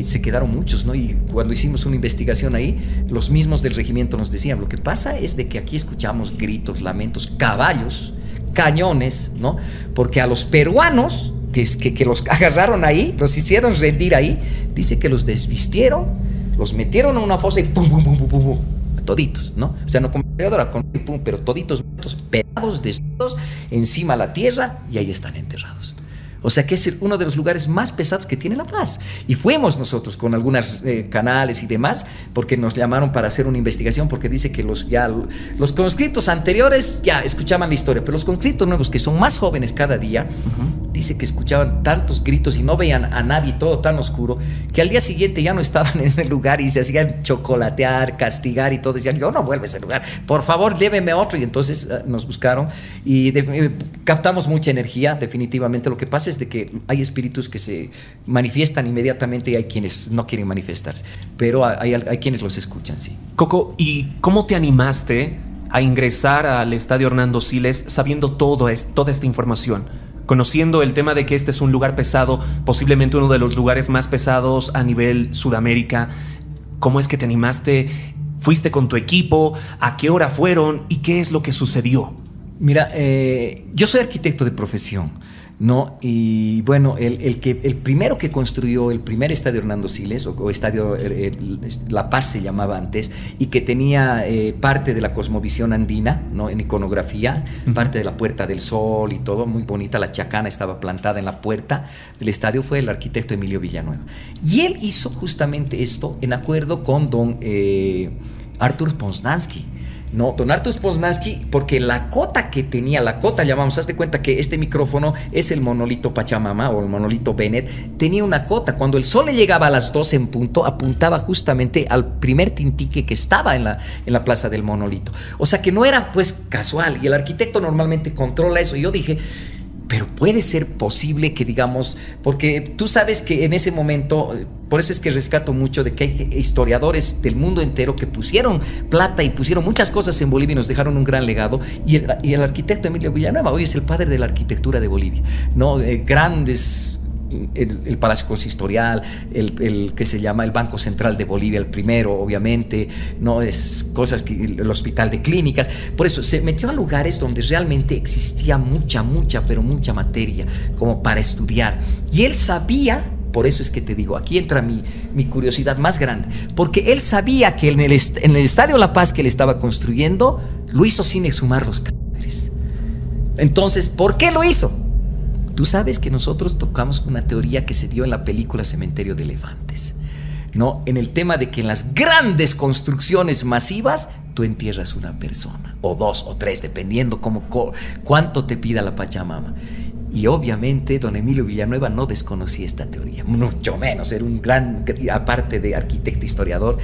se quedaron muchos, ¿no? Y cuando hicimos una investigación ahí, los mismos del regimiento nos decían, lo que pasa es de que aquí escuchamos gritos, lamentos, caballos, cañones, ¿no? Porque a los peruanos que, que, los agarraron ahí, los hicieron rendir ahí, dice que los desvistieron, los metieron en una fosa y pum, pum, pum, pum, pum, toditos, ¿no? O sea, no con pum, pero toditos, pegados, desnudos, encima la tierra y ahí están enterrados. O sea que es uno de los lugares más pesados que tiene La Paz. Y fuimos nosotros con algunos eh, canales y demás, porque nos llamaron para hacer una investigación, porque dice que los, ya, los conscriptos anteriores ya escuchaban la historia, pero los conscriptos nuevos, que son más jóvenes cada día, dice que escuchaban tantos gritos y no veían a nadie, todo tan oscuro, que al día siguiente ya no estaban en el lugar y se hacían chocolatear, castigar y todo. Decían, yo no vuelvo a ese lugar, por favor, lléveme a otro. Y entonces eh, nos buscaron y eh, captamos mucha energía, definitivamente. Lo que pasa es de que hay espíritus que se manifiestan inmediatamente y hay quienes no quieren manifestarse, pero hay, hay quienes los escuchan, sí. Coco, ¿y cómo te animaste a ingresar al estadio Hernando Siles sabiendo todo es, toda esta información? conociendo el tema de que este es un lugar pesado, posiblemente uno de los lugares más pesados a nivel Sudamérica. ¿Cómo es que te animaste? ¿Fuiste con tu equipo? ¿A qué hora fueron? ¿Y qué es lo que sucedió? Mira, eh, yo soy arquitecto de profesión. ¿No? Y bueno, el, que, el primero que construyó el primer estadio Hernando Siles, o, estadio eh, La Paz se llamaba antes, y que tenía eh, parte de la cosmovisión andina, ¿no? En iconografía, parte de la Puerta del Sol y todo, muy bonita, la chacana estaba plantada en la puerta del estadio, fue el arquitecto Emilio Villanueva. Y él hizo justamente esto en acuerdo con don eh, Artur Poznansky no, don Artus Poznansky, porque la cota que tenía, la cota llamamos, hazte cuenta que este micrófono es el monolito Pachamama o el monolito Bennett, tenía una cota. Cuando el sol le llegaba a las 12 en punto, apuntaba justamente al primer tintique que estaba en la, en la plaza del monolito. O sea que no era pues casual y el arquitecto normalmente controla eso. Y yo dije, pero puede ser posible que digamos, porque tú sabes que en ese momento, por eso es que rescato mucho de que hay historiadores del mundo entero que pusieron plata y pusieron muchas cosas en Bolivia y nos dejaron un gran legado, y el, arquitecto Emilio Villanueva hoy es el padre de la arquitectura de Bolivia, ¿no? Eh, grandes el, Palacio Consistorial, el, que se llama el Banco Central de Bolivia, el primero, obviamente, no es cosas que el Hospital de Clínicas. Por eso se metió a lugares donde realmente existía mucha, mucha, pero mucha materia como para estudiar. Y él sabía por eso es que te digo, aquí entra mi, mi curiosidad más grande. Porque él sabía que en el, en el Estadio La Paz que él estaba construyendo, lo hizo sin exhumar los cadáveres. Entonces, ¿por qué lo hizo? Tú sabes que nosotros tocamos una teoría que se dio en la película Cementerio de Elefantes. ¿no? En el tema de que en las grandes construcciones masivas tú entierras una persona, o dos, o tres, dependiendo cómo, cuánto te pida la Pachamama. Y obviamente don Emilio Villanueva no desconocía esta teoría, mucho menos, era un gran, aparte de arquitecto historiador,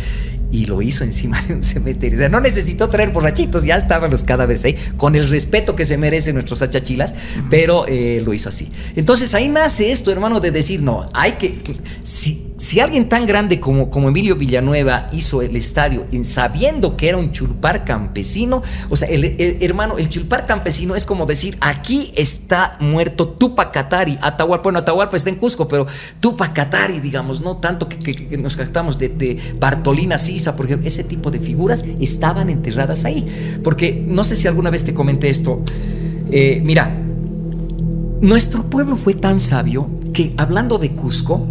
y lo hizo encima de un cementerio. O sea, no necesitó traer borrachitos, ya estaban los cadáveres ahí, con el respeto que se merecen nuestros achachilas, pero eh, lo hizo así. Entonces ahí nace esto, hermano, de decir, no, hay que, si, si alguien tan grande como, como Emilio Villanueva hizo el estadio sabiendo que era un chulpar campesino, o sea, el, hermano, el chulpar campesino es como decir, aquí está muerto Tupac Katari, Atahualpa, bueno, Atahualpa está en Cusco, pero Tupac Katari, digamos, no tanto que, nos gastamos de, Bartolina Sisa, por ejemplo, ese tipo de figuras estaban enterradas ahí. Porque no sé si alguna vez te comenté esto, eh, mira, nuestro pueblo fue tan sabio que hablando de Cusco,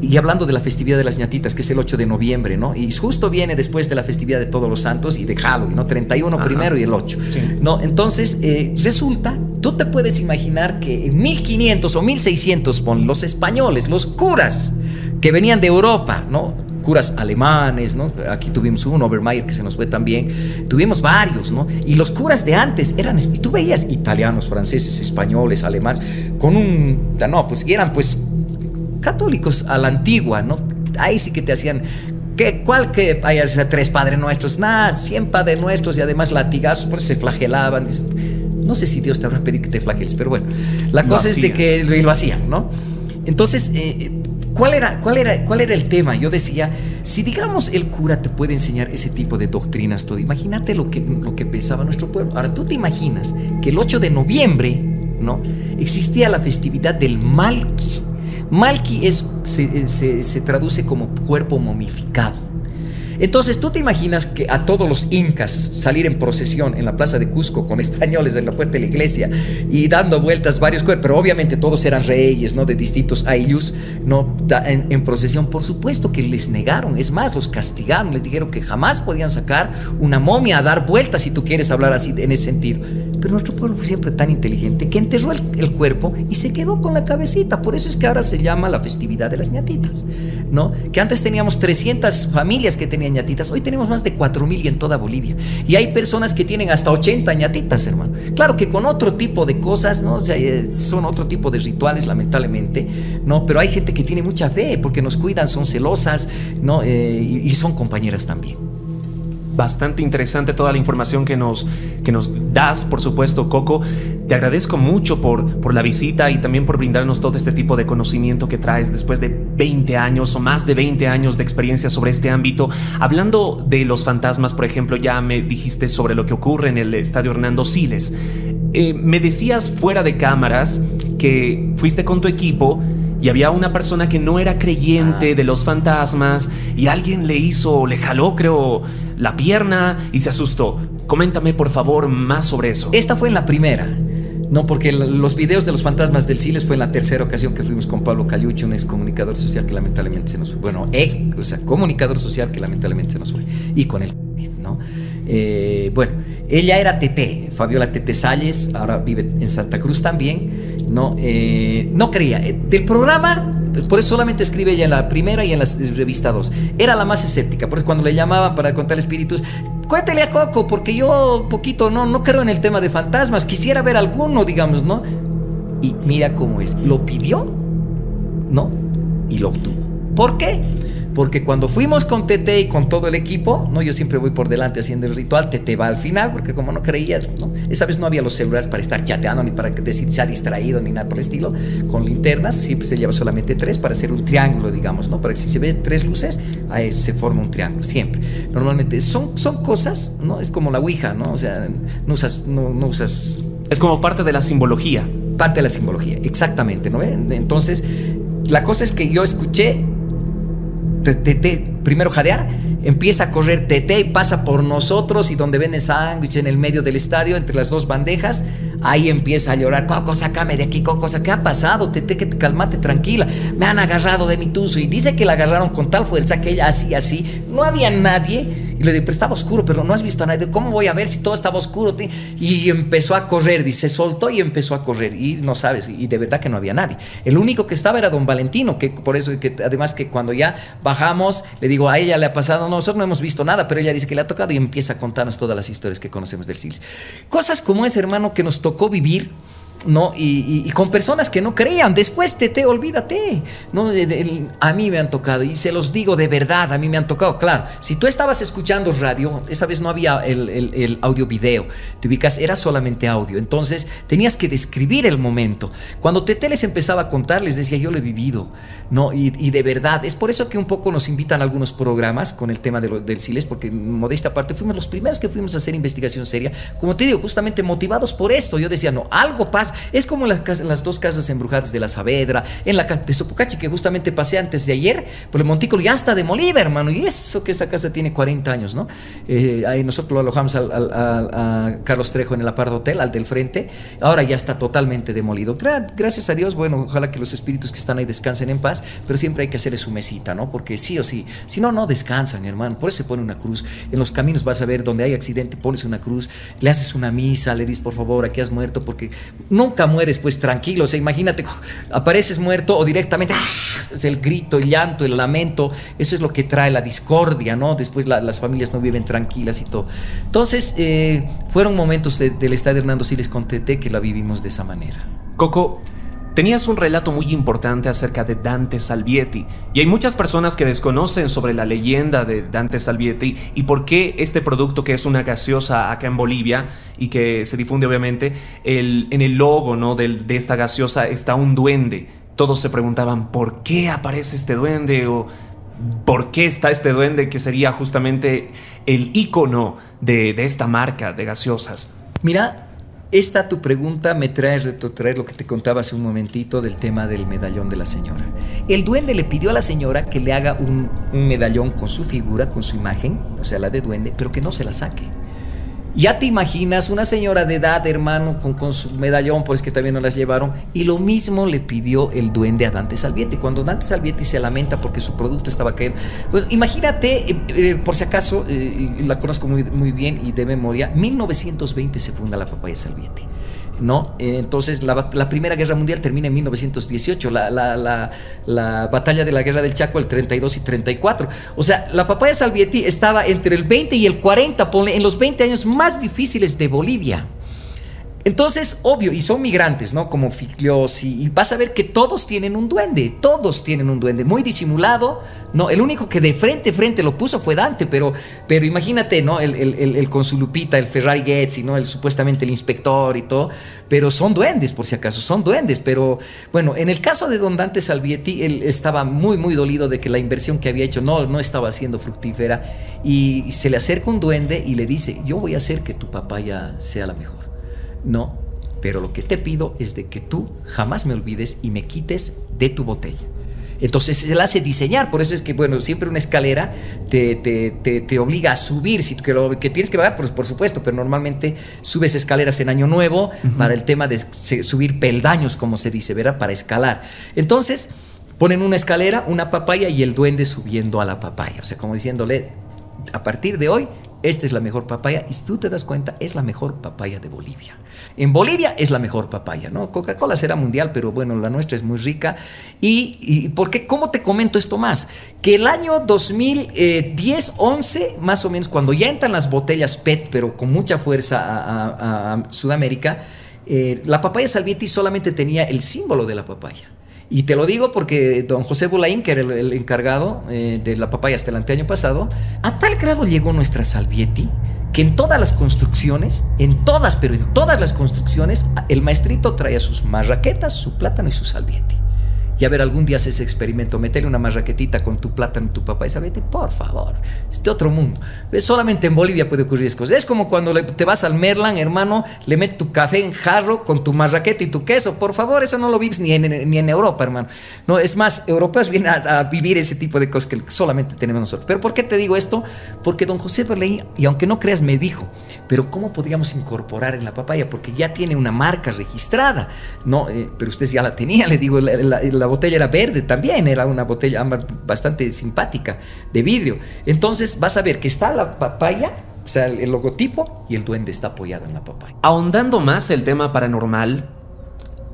y hablando de la festividad de las ñatitas, que es el 8 de noviembre, ¿no? Y justo viene después de la festividad de Todos los Santos y de Halloween, ¿no? 31 primero y el 8, ¿no? Entonces, eh, resulta, tú te puedes imaginar que en 1500 o 1600, con los españoles, los curas que venían de Europa, ¿no? Curas alemanes, ¿no? Aquí tuvimos uno, Obermeier, que se nos fue también. Tuvimos varios, ¿no? Y los curas de antes eran, y tú veías italianos, franceses, españoles, alemanes, con un, no, pues eran pues católicos a la antigua, ¿no? Ahí sí que te hacían ¿Qué, ¿Cuál que hayas tres Padres Nuestros? Nada, cien Padres Nuestros y además latigazos, por se flagelaban. No sé si Dios te habrá pedido que te flageles, pero bueno, la cosa es de que lo, hacían, ¿no? Entonces, eh, ¿cuál, era, cuál, era, ¿cuál era el tema? Yo decía, si digamos el cura te puede enseñar ese tipo de doctrinas, todo, imagínate lo que, lo que pensaba nuestro pueblo. Ahora, tú te imaginas que el 8 de noviembre, ¿no? Existía la festividad del Malki Malki es, se, traduce como cuerpo momificado. Entonces, ¿tú te imaginas que a todos los incas salir en procesión en la plaza de Cusco con españoles en la puerta de la iglesia y dando vueltas varios cuerpos, pero obviamente todos eran reyes, ¿no? De distintos ayllus, ¿no? En, procesión, por supuesto que les negaron, es más, los castigaron, les dijeron que jamás podían sacar una momia a dar vueltas, si tú quieres hablar así en ese sentido. Pero nuestro pueblo fue siempre tan inteligente que enterró el, cuerpo y se quedó con la cabecita. Por eso es que ahora se llama la festividad de las ñatitas, ¿no? Que antes teníamos 300 familias que tenían ñatitas, hoy tenemos más de 4000 y en toda Bolivia. Y hay personas que tienen hasta 80 ñatitas, hermano. Claro que con otro tipo de cosas, ¿no? O sea, eh, son otro tipo de rituales, lamentablemente, ¿no? Pero hay gente que tiene mucha fe porque nos cuidan, son celosas, ¿no? Eh, y son compañeras también bastante interesante toda la información que nos, que nos das, por supuesto, Coco. Te agradezco mucho por, por la visita y también por brindarnos todo este tipo de conocimiento que traes después de 20 años o más de 20 años de experiencia sobre este ámbito. Hablando de los fantasmas, por ejemplo, ya me dijiste sobre lo que ocurre en el Estadio Hernando Siles. Eh, me decías fuera de cámaras que fuiste con tu equipo y había una persona que no era creyente ah. de los fantasmas y alguien le hizo, le jaló creo la pierna y se asustó. Coméntame por favor más sobre eso. Esta fue en la primera. No, porque los videos de los fantasmas del Siles fue en la tercera ocasión que fuimos con Pablo Caliucho, un ex comunicador social que lamentablemente se nos fue. Bueno, ex, o sea, comunicador social que lamentablemente se nos fue. Y con él, ¿no? Eh, bueno, ella era Tete, Fabiola Tete Salles, ahora vive en Santa Cruz también no, eh, no creía. Eh, del programa, pues, por eso solamente escribe ella en la primera y en la revista 2. Era la más escéptica, por eso cuando le llamaban para contar espíritus, cuéntele a Coco, porque yo poquito no, no creo en el tema de fantasmas, quisiera ver alguno, digamos, ¿no? Y mira cómo es, lo pidió, ¿no? Y lo obtuvo. ¿Por qué? Porque cuando fuimos con Tete y con todo el equipo, ¿no? Yo siempre voy por delante haciendo el ritual, Tete va al final, porque como no creía, ¿no? Esa vez no había los celulares para estar chateando, ni para decir se ha distraído, ni nada por el estilo. Con linternas siempre se lleva solamente tres para hacer un triángulo, digamos, ¿no? Para que si se ve tres luces, ahí se forma un triángulo, siempre. Normalmente son, son cosas, ¿no? Es como la Ouija, ¿no? O sea, no usas... No, no usas es como parte de la simbología. Parte de la simbología, exactamente, ¿no? Entonces la cosa es que yo escuché Tete primero jadear, empieza a correr Tete y pasa por nosotros y donde ven sándwich en el medio del estadio, entre las dos bandejas, ahí empieza a llorar, Coco, sacame de aquí, Coco, ¿qué ha pasado? Tete, que calmate, tranquila, me han agarrado de mi tuzo y dice que la agarraron con tal fuerza que ella así, así, no había nadie y le digo, pero estaba oscuro, pero no has visto a nadie. ¿Cómo voy a ver si todo estaba oscuro? Y empezó a correr, dice, soltó y empezó a correr. Y no sabes, y de verdad que no había nadie. El único que estaba era don Valentino, que por eso, además que cuando ya bajamos, le digo, a ella le ha pasado, nosotros no hemos visto nada, pero ella dice que le ha tocado y empieza a contarnos todas las historias que conocemos del siglo. Cosas como ese hermano, que nos tocó vivir ¿no? Y, con personas que no creían. Después, te, te olvídate, ¿no? a mí me han tocado, y se los digo de verdad, a mí me han tocado. Claro, si tú estabas escuchando radio, esa vez no había el, audio-video, te ubicas, era solamente audio. Entonces, tenías que describir el momento. Cuando Tete les empezaba a contar, les decía, yo lo he vivido, ¿no? Y, de verdad, es por eso que un poco nos invitan a algunos programas con el tema de del Siles, porque modesta parte fuimos los primeros que fuimos a hacer investigación seria. Como te digo, justamente motivados por esto. Yo decía, no, algo pasa es como las, las dos casas embrujadas de la Saavedra, en la de Sopocachi, que justamente pasé antes de ayer, por el montículo ya está demolida, hermano. Y eso que esa casa tiene 40 años, ¿no? Eh, ahí nosotros lo alojamos al, a Carlos Trejo en el Apardo Hotel, al del frente. Ahora ya está totalmente demolido. gracias a Dios, bueno, ojalá que los espíritus que están ahí descansen en paz, pero siempre hay que hacerle su mesita, ¿no? Porque sí o sí, si no, no descansan, hermano. Por eso se pone una cruz. En los caminos vas a ver donde hay accidente, pones una cruz, le haces una misa, le dices, por favor, aquí has muerto, porque nunca mueres pues tranquilo. O sea, imagínate, apareces muerto o directamente ¡ah! es el grito, el llanto, el lamento. Eso es lo que trae la discordia, ¿no? Después las familias no viven tranquilas y todo. Entonces, eh, fueron momentos del estadio Hernando Siles con Tete que la vivimos de esa manera. Coco, Tenías un relato muy importante acerca de Dante Salvietti y hay muchas personas que desconocen sobre la leyenda de Dante Salvietti y por qué este producto que es una gaseosa acá en Bolivia y que se difunde obviamente, el, en el logo ¿no? de, de esta gaseosa está un duende. Todos se preguntaban por qué aparece este duende o por qué está este duende que sería justamente el icono de, de esta marca de gaseosas. Mira, esta tu pregunta me trae retrotraer lo que te contaba hace un momentito del tema del medallón de la señora. El duende le pidió a la señora que le haga un, un medallón con su figura, con su imagen, o sea, la de duende, pero que no se la saque. Ya te imaginas una señora de edad, hermano, con, con su medallón, por es que también no las llevaron. Y lo mismo le pidió el duende a Dante Salvietti. Cuando Dante Salvietti se lamenta porque su producto estaba cayendo. Pues imagínate, eh, eh, por si acaso, eh, la conozco muy, muy bien y de memoria, 1920 se funda la papaya Salvietti. ¿No? Entonces la, Primera Guerra Mundial termina en 1918, la, la, batalla de la Guerra del Chaco el 32 y 34. O sea, la papaya Salvietti estaba entre el 20 y el 40, en los 20 años más difíciles de Bolivia. Entonces, obvio, y son migrantes, ¿no? Como Figliosi, y vas a ver que todos tienen un duende, todos tienen un duende, muy disimulado, ¿no? El único que de frente, frente lo puso fue Dante, pero, pero imagínate, ¿no? El, el, con su lupita, el Ferrari Getzi, ¿no? El, supuestamente el inspector y todo, pero son duendes, por si acaso, son duendes, pero bueno, en el caso de don Dante Salvietti, él estaba muy, muy dolido de que la inversión que había hecho no, no estaba siendo fructífera, y se le acerca un duende y le dice, yo voy a hacer que tu papaya sea la mejor. No, pero lo que te pido es de que tú jamás me olvides y me quites de tu botella. Entonces se la hace diseñar, por eso es que, bueno, siempre una escalera te, te, obliga a subir, si que, lo, que tienes que pagar, por, por, supuesto, pero normalmente subes escaleras en Año Nuevo para el tema de subir peldaños, como se dice, ¿verdad? Para escalar. Entonces ponen una escalera, una papaya y el duende subiendo a la papaya, o sea, como diciéndole, a partir de hoy esta es la mejor papaya y si tú te das cuenta es la mejor papaya de Bolivia. En Bolivia es la mejor papaya, ¿no? Coca-Cola será mundial, pero bueno, la nuestra es muy rica. Y, porque, ¿cómo te comento esto más? Que el año 2010, 11, más o menos, cuando ya entran las botellas PET, pero con mucha fuerza a, Sudamérica, eh, la papaya Salvietti solamente tenía el símbolo de la papaya. Y te lo digo porque don José Bulaín, que era el, encargado eh, de la papaya hasta el anteaño pasado, a tal grado llegó nuestra Salvietti que en todas las construcciones, en todas, pero en todas las construcciones, el maestrito traía sus marraquetas, su plátano y su Salvietti. Y a ver, algún día haces ese experimento, metele una marraquetita con tu plátano y tu papá y sabete, por favor, es de otro mundo. Solamente en Bolivia puede ocurrir esas cosas. Es como cuando te vas al Merlan, hermano, le metes tu café en jarro con tu marraqueta y tu queso. Por favor, eso no lo vives ni en, ni en Europa, hermano. No, es más, europeos vienen a, vivir ese tipo de cosas que solamente tenemos nosotros. Pero ¿por qué te digo esto? Porque don José Berley, y aunque no creas, me dijo, pero ¿cómo podríamos incorporar en la papaya? Porque ya tiene una marca registrada, ¿no? Eh, pero usted ya la tenía, le digo, la, botella era verde también, era una botella bastante simpática, de vidrio. Entonces vas a ver que está la papaya, o sea, el logotipo y el duende está apoyado en la papaya. Ahondando más el tema paranormal,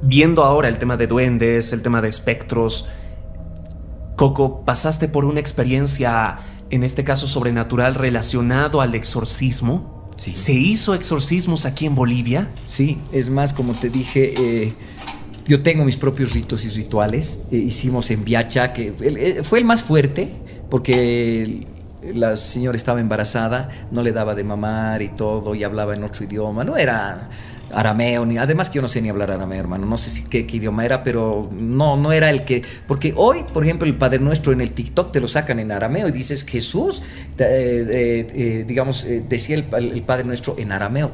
viendo ahora el tema de duendes, el tema de espectros, Coco, pasaste por una experiencia, en este caso sobrenatural, relacionado al exorcismo. ¿Se hizo exorcismos aquí en Bolivia? Sí, es más, como te dije, eh, yo tengo mis propios ritos y rituales. Eh, hicimos en Viacha, que eh, fue el más fuerte, porque la señora estaba embarazada, no le daba de mamar y todo, y hablaba en otro idioma. No era arameo, ni, además que yo no sé ni hablar arameo, hermano, no sé si, qué, idioma era, pero no, no era el que, porque hoy, por ejemplo, el Padre Nuestro en el TikTok te lo sacan en arameo y dices Jesús, eh, digamos, decía el Padre Nuestro en arameo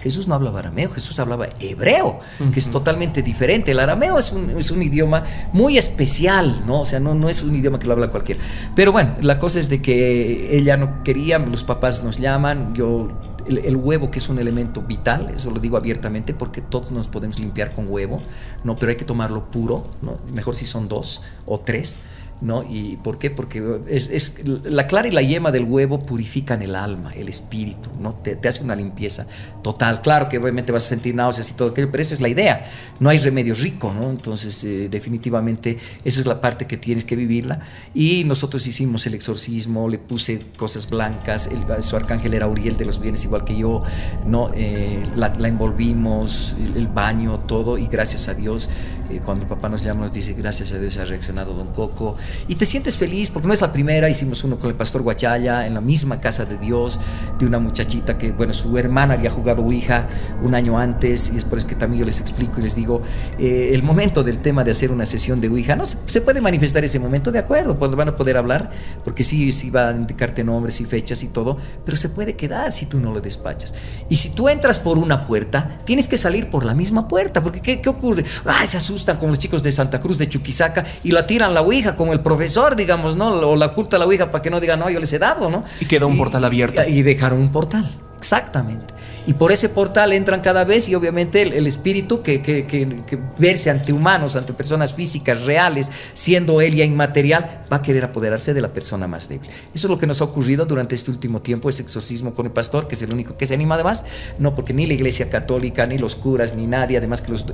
Jesús no hablaba arameo, Jesús hablaba hebreo, que es totalmente diferente. El arameo es un, es un, idioma muy especial, ¿no? O sea, no, no es un idioma que lo habla cualquiera. Pero bueno, la cosa es de que ella no quería, los papás nos llaman, yo, el, huevo que es un elemento vital, eso lo digo abiertamente porque todos nos podemos limpiar con huevo, ¿no? Pero hay que tomarlo puro, ¿no? Mejor si son dos o tres. ¿No? ¿Y por qué? Porque es, la clara y la yema del huevo purifican el alma, el espíritu, ¿no? Te, hace una limpieza total. Claro que obviamente vas a sentir náuseas y todo aquello, pero esa es la idea. No hay remedio rico, ¿no? Entonces, eh, definitivamente, esa es la parte que tienes que vivirla. Y nosotros hicimos el exorcismo, le puse cosas blancas, su arcángel era Uriel de los bienes, igual que yo, ¿no? Eh, la, envolvimos, el, baño, todo, y gracias a Dios, eh, cuando el papá nos llama, nos dice, gracias a Dios ha reaccionado Don Coco y te sientes feliz porque no es la primera, hicimos uno con el pastor Guachaya en la misma casa de Dios, de una muchachita que, bueno, su hermana había jugado Ouija un año antes y es por eso que también yo les explico y les digo, eh, el momento del tema de hacer una sesión de Ouija, no se, puede manifestar ese momento, de acuerdo, pues van a poder hablar, porque sí, sí va a indicarte nombres y fechas y todo, pero se puede quedar si tú no lo despachas. Y si tú entras por una puerta, tienes que salir por la misma puerta, porque ¿qué, qué ocurre? Ay, se asustan con los chicos de Santa Cruz, de Chuquisaca, y la tiran la Ouija con el profesor, digamos, ¿no? O la oculta la Ouija para que no digan, no, yo les he dado, ¿no? Y queda un portal abierto. Y, y dejaron un portal, exactamente y por ese portal entran cada vez y obviamente el, espíritu que, que, que, verse ante humanos, ante personas físicas reales, siendo él ya inmaterial, va a querer apoderarse de la persona más débil. Eso es lo que nos ha ocurrido durante este último tiempo, ese exorcismo con el pastor, que es el único que se anima además, no porque ni la iglesia católica, ni los curas, ni nadie, además que los,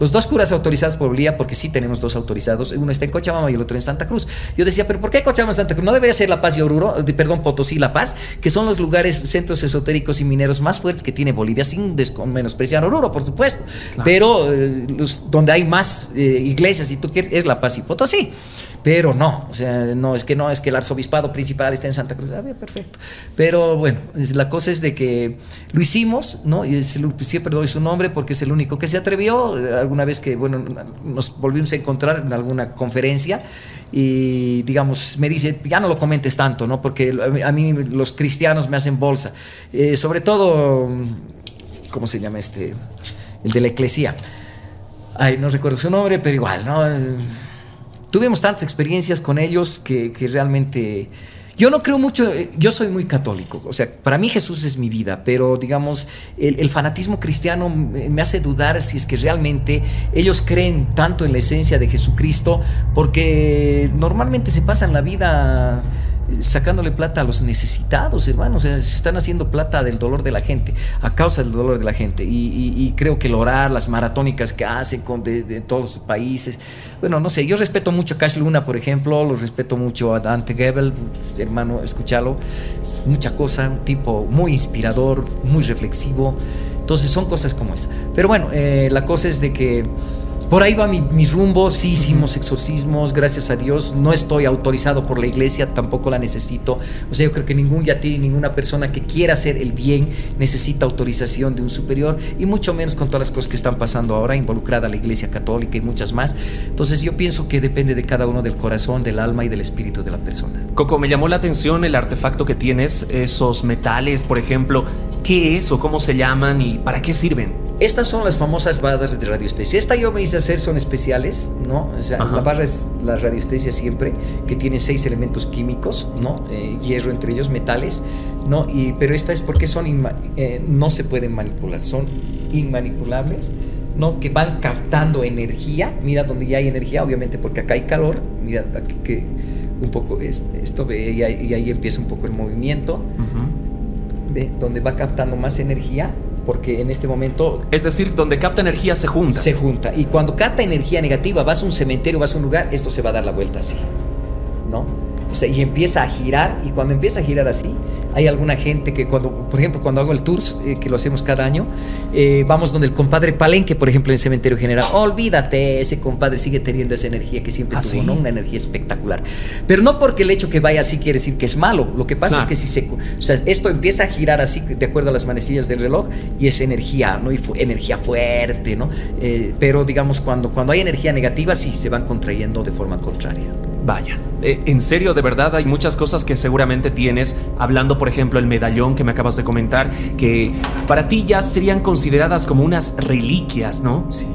los dos curas autorizados por Bolivia, porque sí tenemos dos autorizados, uno está en Cochabamba y el otro en Santa Cruz. Yo decía, pero ¿por qué Cochabamba Santa Cruz? ¿No debería ser La Paz y Oruro, perdón, Potosí La Paz, que son los lugares, centros esotéricos y mineros más fuertes que tiene Bolivia, sin menospreciar Oruro, por supuesto, pero eh, donde hay más eh, iglesias, si tú quieres, es La Paz y Potosí. Pero no, o sea, no, es que no, es que el arzobispado principal está en Santa Cruz. Ah, perfecto. Pero bueno, la cosa es de que lo hicimos, ¿no? Y siempre doy su nombre porque es el único que se atrevió. Alguna vez que, bueno, nos volvimos a encontrar en alguna conferencia y, digamos, me dice, ya no lo comentes tanto, ¿no? Porque a mí los cristianos me hacen bolsa. Eh, sobre todo, ¿cómo se llama este? El de la eclesía. Ay, no recuerdo su nombre, pero igual, ¿no? Tuvimos tantas experiencias con ellos que, realmente... Yo no creo mucho, yo soy muy católico, o sea, para mí Jesús es mi vida, pero digamos, el, fanatismo cristiano me hace dudar si es que realmente ellos creen tanto en la esencia de Jesucristo, porque normalmente se pasan la vida sacándole plata a los necesitados, hermanos. se están haciendo plata del dolor de la gente, a causa del dolor de la gente. Y, creo que el orar, las maratónicas que hacen con de, todos los países. Bueno, no sé, yo respeto mucho a Cash Luna, por ejemplo, los respeto mucho a Dante Gebel, hermano, escúchalo. Mucha cosa, un tipo muy inspirador, muy reflexivo. Entonces son cosas como esa. Pero bueno, eh, la cosa es de que por ahí va mi, mi, rumbo, sí hicimos exorcismos, gracias a Dios, no estoy autorizado por la iglesia, tampoco la necesito, o sea, yo creo que ningún yatí, ninguna persona que quiera hacer el bien necesita autorización de un superior, y mucho menos con todas las cosas que están pasando ahora, involucrada la iglesia católica y muchas más, entonces yo pienso que depende de cada uno del corazón, del alma y del espíritu de la persona. Coco, me llamó la atención el artefacto que tienes, esos metales, por ejemplo, ¿qué es o cómo se llaman y para qué sirven? Estas son las famosas barras de radiestesia. Esta yo me hice hacer, son especiales, ¿no? O sea, la barra es la radiestesia siempre, que tiene seis elementos químicos, ¿no? Eh, hierro entre ellos, metales, ¿no? Y, pero esta es porque son eh, no se pueden manipular, son inmanipulables, ¿no? Que van captando energía. Mira donde ya hay energía, obviamente porque acá hay calor. Mira aquí que un poco esto ve y ahí, y ahí empieza un poco el movimiento. ¿Ve? Donde va captando más energía porque en este momento... Es decir, donde capta energía se junta. Se junta. Y cuando capta energía negativa, vas a un cementerio, vas a un lugar, esto se va a dar la vuelta así. ¿No? O sea, y empieza a girar, y cuando empieza a girar así, hay alguna gente que cuando, por ejemplo, cuando hago el tour, eh, que lo hacemos cada año, eh, vamos donde el compadre Palenque, por ejemplo, en el cementerio general. olvídate, ese compadre sigue teniendo esa energía que siempre ¿Ah, tuvo, sí? ¿no? Una energía espectacular. Pero no porque el hecho que vaya así quiere decir que es malo. Lo que pasa es que si se. O sea, esto empieza a girar así, de acuerdo a las manecillas del reloj, y es energía, ¿no? Y fu- energía fuerte, ¿no? Eh, pero digamos, cuando, cuando hay energía negativa, sí se van contrayendo de forma contraria. Vaya, eh, en serio, de verdad hay muchas cosas que seguramente tienes, hablando por ejemplo el medallón que me acabas de comentar, que para ti ya serían consideradas como unas reliquias, ¿no? Sí,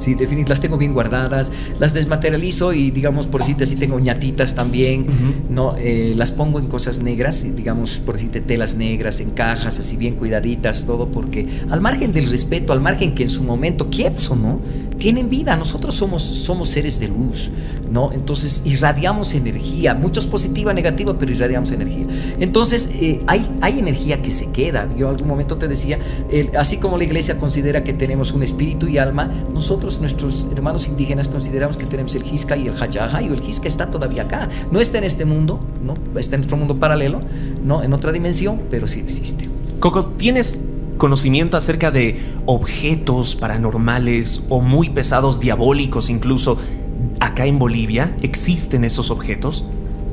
sí, definitivamente las tengo bien guardadas, las desmaterializo y digamos por así tengo ñatitas también, no, Eh, las pongo en cosas negras, digamos por decirte telas negras, en cajas así bien cuidaditas, todo porque al margen del respeto, al margen que en su momento quieras o no, tienen vida, nosotros somos, somos seres de luz, ¿no? Entonces irradiamos energía, muchos positiva, negativa, pero irradiamos energía. Entonces eh, hay, hay energía que se queda, yo algún momento te decía, así como la iglesia considera que tenemos un espíritu y alma, nosotros, nuestros hermanos indígenas, consideramos que tenemos el Jisca y el Hachaja, y el Jisca está todavía acá, no está en este mundo, ¿no? Está en nuestro mundo paralelo, ¿no? En otra dimensión, pero sí existe. Coco, ¿tienes conocimiento acerca de objetos paranormales o muy pesados, diabólicos incluso, acá en Bolivia? ¿Existen esos objetos?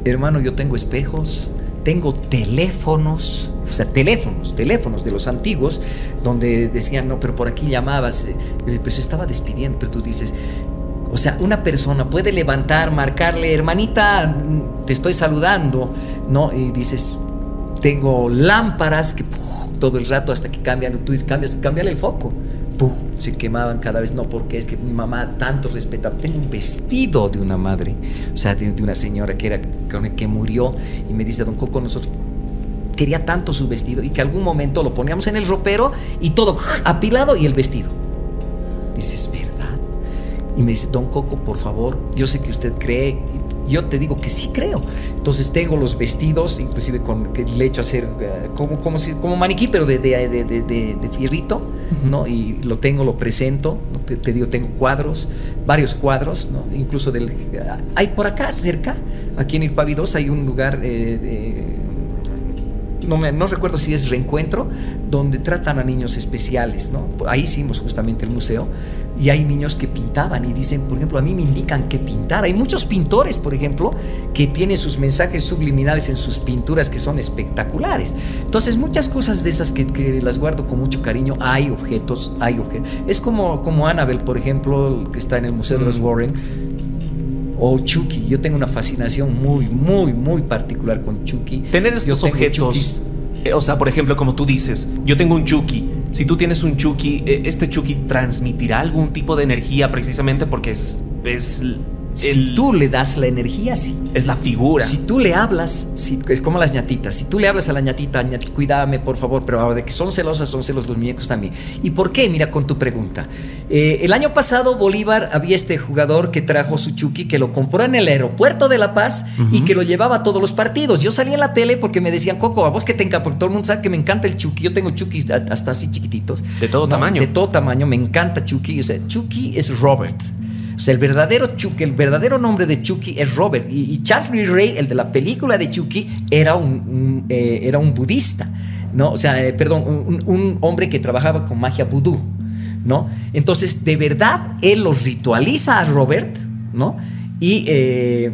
Hermano, yo tengo espejos, tengo teléfonos, o sea, teléfonos, teléfonos de los antiguos, donde decían, no, pero por aquí llamabas, eh, pues estaba despidiendo, pero tú dices, o sea, una persona puede levantar, marcarle, hermanita, te estoy saludando, ¿no? Y dices, tengo lámparas que todo el rato hasta que cambian, tú dices, cambias, cámbiale el foco. Se quemaban cada vez, no, porque es que mi mamá tanto respetaba. Tengo un vestido de una madre, o sea, de, una señora que, era, que murió y me dice, don Coco, nosotros quería tanto su vestido y que algún momento lo poníamos en el ropero y todo apilado y el vestido. Dices, ¿verdad? Y me dice, don Coco, por favor, yo sé que usted cree. Yo te digo que sí creo. Entonces tengo los vestidos, inclusive con que le he hecho hacer eh, como, como, si, como maniquí, pero de, de, de, de, fierrito, ¿no? Y lo tengo, lo presento. ¿no? Te, te digo, tengo cuadros, varios cuadros, ¿no? Incluso del... Hay por acá, cerca, aquí en el Pavidos hay un lugar... eh, de- no, me, no recuerdo si es reencuentro, donde tratan a niños especiales, ¿no? Ahí hicimos justamente el museo y hay niños que pintaban y dicen, por ejemplo, a mí me indican qué pintar. Hay muchos pintores, por ejemplo, que tienen sus mensajes subliminales en sus pinturas que son espectaculares. Entonces, muchas cosas de esas que, que las guardo con mucho cariño, hay objetos, hay objetos. Es como, como Annabelle, por ejemplo, que está en el Museo de los Warren, o Chucky. Yo tengo una fascinación muy, muy, muy particular con Chucky. Tener estos objetos, eh, o sea, por ejemplo, como tú dices, yo tengo un Chucky. Si tú tienes un Chucky, eh, este Chucky transmitirá algún tipo de energía precisamente porque es, es, Si tú le das la energía, sí. es la figura. Si tú le hablas, si- es como las ñatitas. Si tú le hablas a la ñatita, ñati, cuídame, por favor, pero ahora de que son celosas, son celos los muñecos también. ¿Y por qué? Mira, con tu pregunta. Eh, el año pasado, Bolívar había este jugador que trajo su Chucky, que lo compró en el aeropuerto de La Paz y que lo llevaba a todos los partidos. Yo salí en la tele porque me decían, Coco, a vos que te encanta, porque todo el mundo sabe que me encanta el Chucky. Yo tengo Chuckys a- hasta así chiquititos. De todo tamaño. De todo tamaño, me encanta Chucky. O sea, Chucky es Robert. O sea, el verdadero Chucky, el verdadero nombre de Chucky es Robert. Y, y Charlie Ray, el de la película de Chucky, era un, un, eh, era un budista. ¿no? O sea, eh, perdón, un, un hombre que trabajaba con magia vudú. ¿no? Entonces, de verdad, él los ritualiza a Robert, ¿no? Y eh,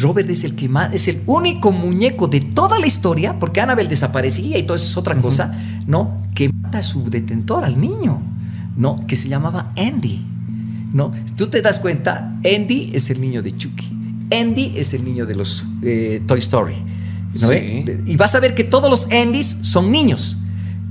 Robert es el que más, es el único muñeco de toda la historia, porque Annabel desaparecía y todo eso es otra cosa, ¿no? Que mata a su detentor, al niño, ¿no? Que se llamaba Andy, ¿no? Tú te das cuenta, Andy es el niño de Chucky, Andy es el niño de los eh, Toy Story, ¿no? Y vas a ver que todos los Andys son niños.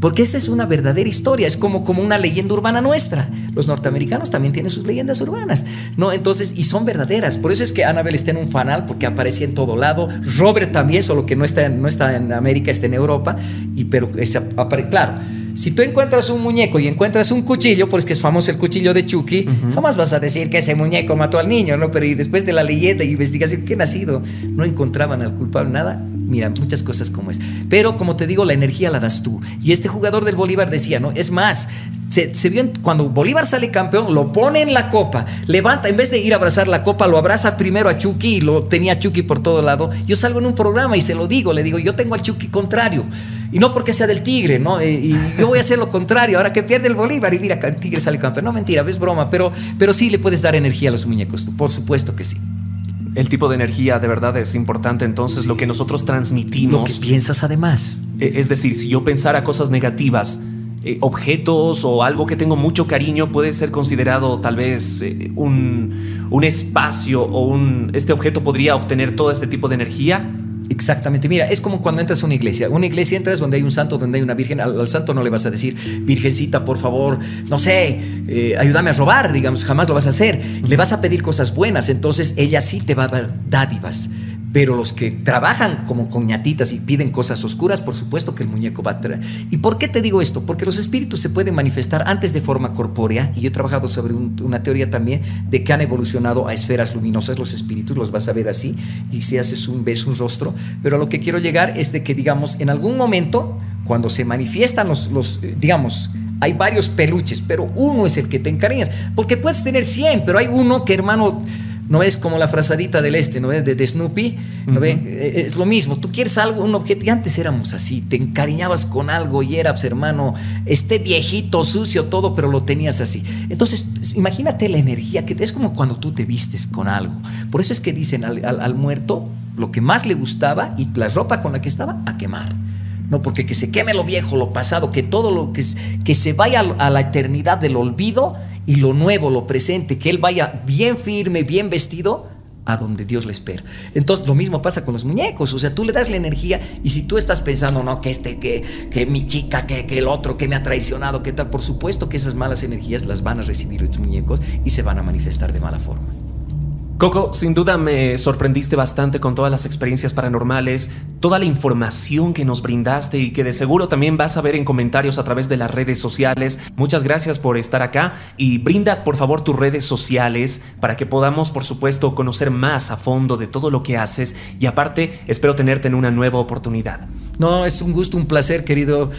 Porque esa es una verdadera historia, es como, como una leyenda urbana nuestra. Los norteamericanos también tienen sus leyendas urbanas, ¿no? Entonces, y son verdaderas. Por eso es que Annabelle está en un fanal, porque aparecía en todo lado. Robert también, solo que no está, no está en América, está en Europa. Y, pero, claro, si tú encuentras un muñeco y encuentras un cuchillo, pues que es famoso el cuchillo de Chucky, jamás vas a decir que ese muñeco mató al niño, ¿no? Pero y después de la leyenda y investigación, ¿qué nacido? No encontraban al culpable, nada. Mira, muchas cosas como es. Pero como te digo, la energía la das tú. Y este jugador del Bolívar decía, ¿no? Es más, se, vio cuando Bolívar sale campeón, lo pone en la copa, levanta, en vez de ir a abrazar la copa, lo abraza primero a Chucky y lo tenía Chucky por todo lado. Yo salgo en un programa y se lo digo, le digo, yo tengo al Chucky contrario. Y no porque sea del Tigre, ¿no? Eh, y yo voy a hacer lo contrario, ahora que pierde el Bolívar y mira, el Tigre sale campeón. No, mentira, es broma, pero, pero sí le puedes dar energía a los muñecos, por supuesto que sí. El tipo de energía de verdad es importante, entonces lo que nosotros transmitimos. Lo que piensas además. E, es decir, si yo pensara cosas negativas, eh, objetos o algo que tengo mucho cariño puede ser considerado tal vez eh, un, un, espacio o un, este objeto podría obtener todo este tipo de energía. Exactamente, mira, es como cuando entras a una iglesia. Una iglesia entras donde hay un santo, donde hay una virgen. Al, santo no le vas a decir, virgencita, por favor, no sé, eh, ayúdame a robar, digamos, jamás lo vas a hacer. Le vas a pedir cosas buenas, entonces ella sí te va a dar dádivas. Pero los que trabajan como coñatitas y piden cosas oscuras, por supuesto que el muñeco va a traer. ¿Y por qué te digo esto? Porque los espíritus se pueden manifestar antes de forma corpórea, y yo he trabajado sobre una teoría también de que han evolucionado a esferas luminosas los espíritus, los vas a ver así, y si haces un ves un rostro. Pero a lo que quiero llegar es de que, digamos, en algún momento, cuando se manifiestan los, los eh, digamos, hay varios peluches, pero uno es el que te encariñas. Porque puedes tener 100, pero hay uno que, hermano no es como la frazadita del este, ¿no es? De, Snoopy, ¿no ve? Eh, es lo mismo, tú quieres algo, un objeto, y antes éramos así, te encariñabas con algo y eras, hermano, este viejito, sucio, todo, pero lo tenías así. Entonces, imagínate la energía que es como cuando tú te vistes con algo. Por eso es que dicen al, muerto lo que más le gustaba y la ropa con la que estaba, a quemar. No, porque que se queme lo viejo, lo pasado, que todo lo que, que se vaya a la eternidad del olvido y lo nuevo, lo presente, que él vaya bien firme, bien vestido a donde Dios le espera. Entonces lo mismo pasa con los muñecos, o sea, tú le das la energía y si tú estás pensando, no, que este, que, que mi chica, que, que el otro, que me ha traicionado, que tal, por supuesto que esas malas energías las van a recibir los muñecos y se van a manifestar de mala forma. Coco, sin duda me sorprendiste bastante con todas las experiencias paranormales, toda la información que nos brindaste y que de seguro también vas a ver en comentarios a través de las redes sociales. Muchas gracias por estar acá y brinda por favor tus redes sociales para que podamos por supuesto conocer más a fondo de todo lo que haces y aparte espero tenerte en una nueva oportunidad. No, es un gusto, un placer querido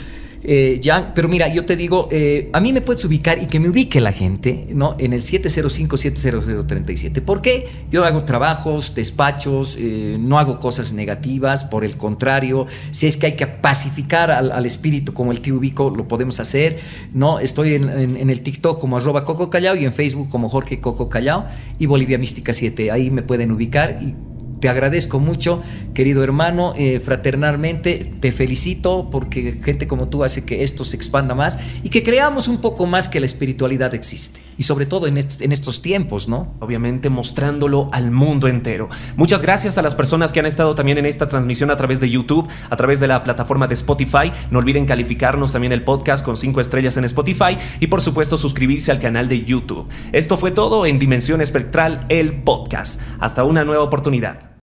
eh, pero mira, yo te digo, eh, a mí me puedes ubicar y que me ubique la gente, ¿no? En el 705-70037. ¿Por qué? Yo hago trabajos, despachos, eh, no hago cosas negativas, por el contrario, si es que hay que pacificar al, espíritu como el tío ubico, lo podemos hacer, ¿no? Estoy en, el TikTok como arroba Coco Callao y en Facebook como Jorge Coco Callao y Bolivia Mística 7. Ahí me pueden ubicar y te agradezco mucho, querido hermano, eh, fraternalmente, te felicito porque gente como tú hace que esto se expanda más y que creamos un poco más que la espiritualidad existe. Y sobre todo en, en estos tiempos, ¿no? Obviamente mostrándolo al mundo entero. Muchas gracias a las personas que han estado también en esta transmisión a través de YouTube, a través de la plataforma de Spotify. No olviden calificarnos también el podcast con cinco estrellas en Spotify y por supuesto suscribirse al canal de YouTube. Esto fue todo en Dimensión Espectral, el podcast. Hasta una nueva oportunidad.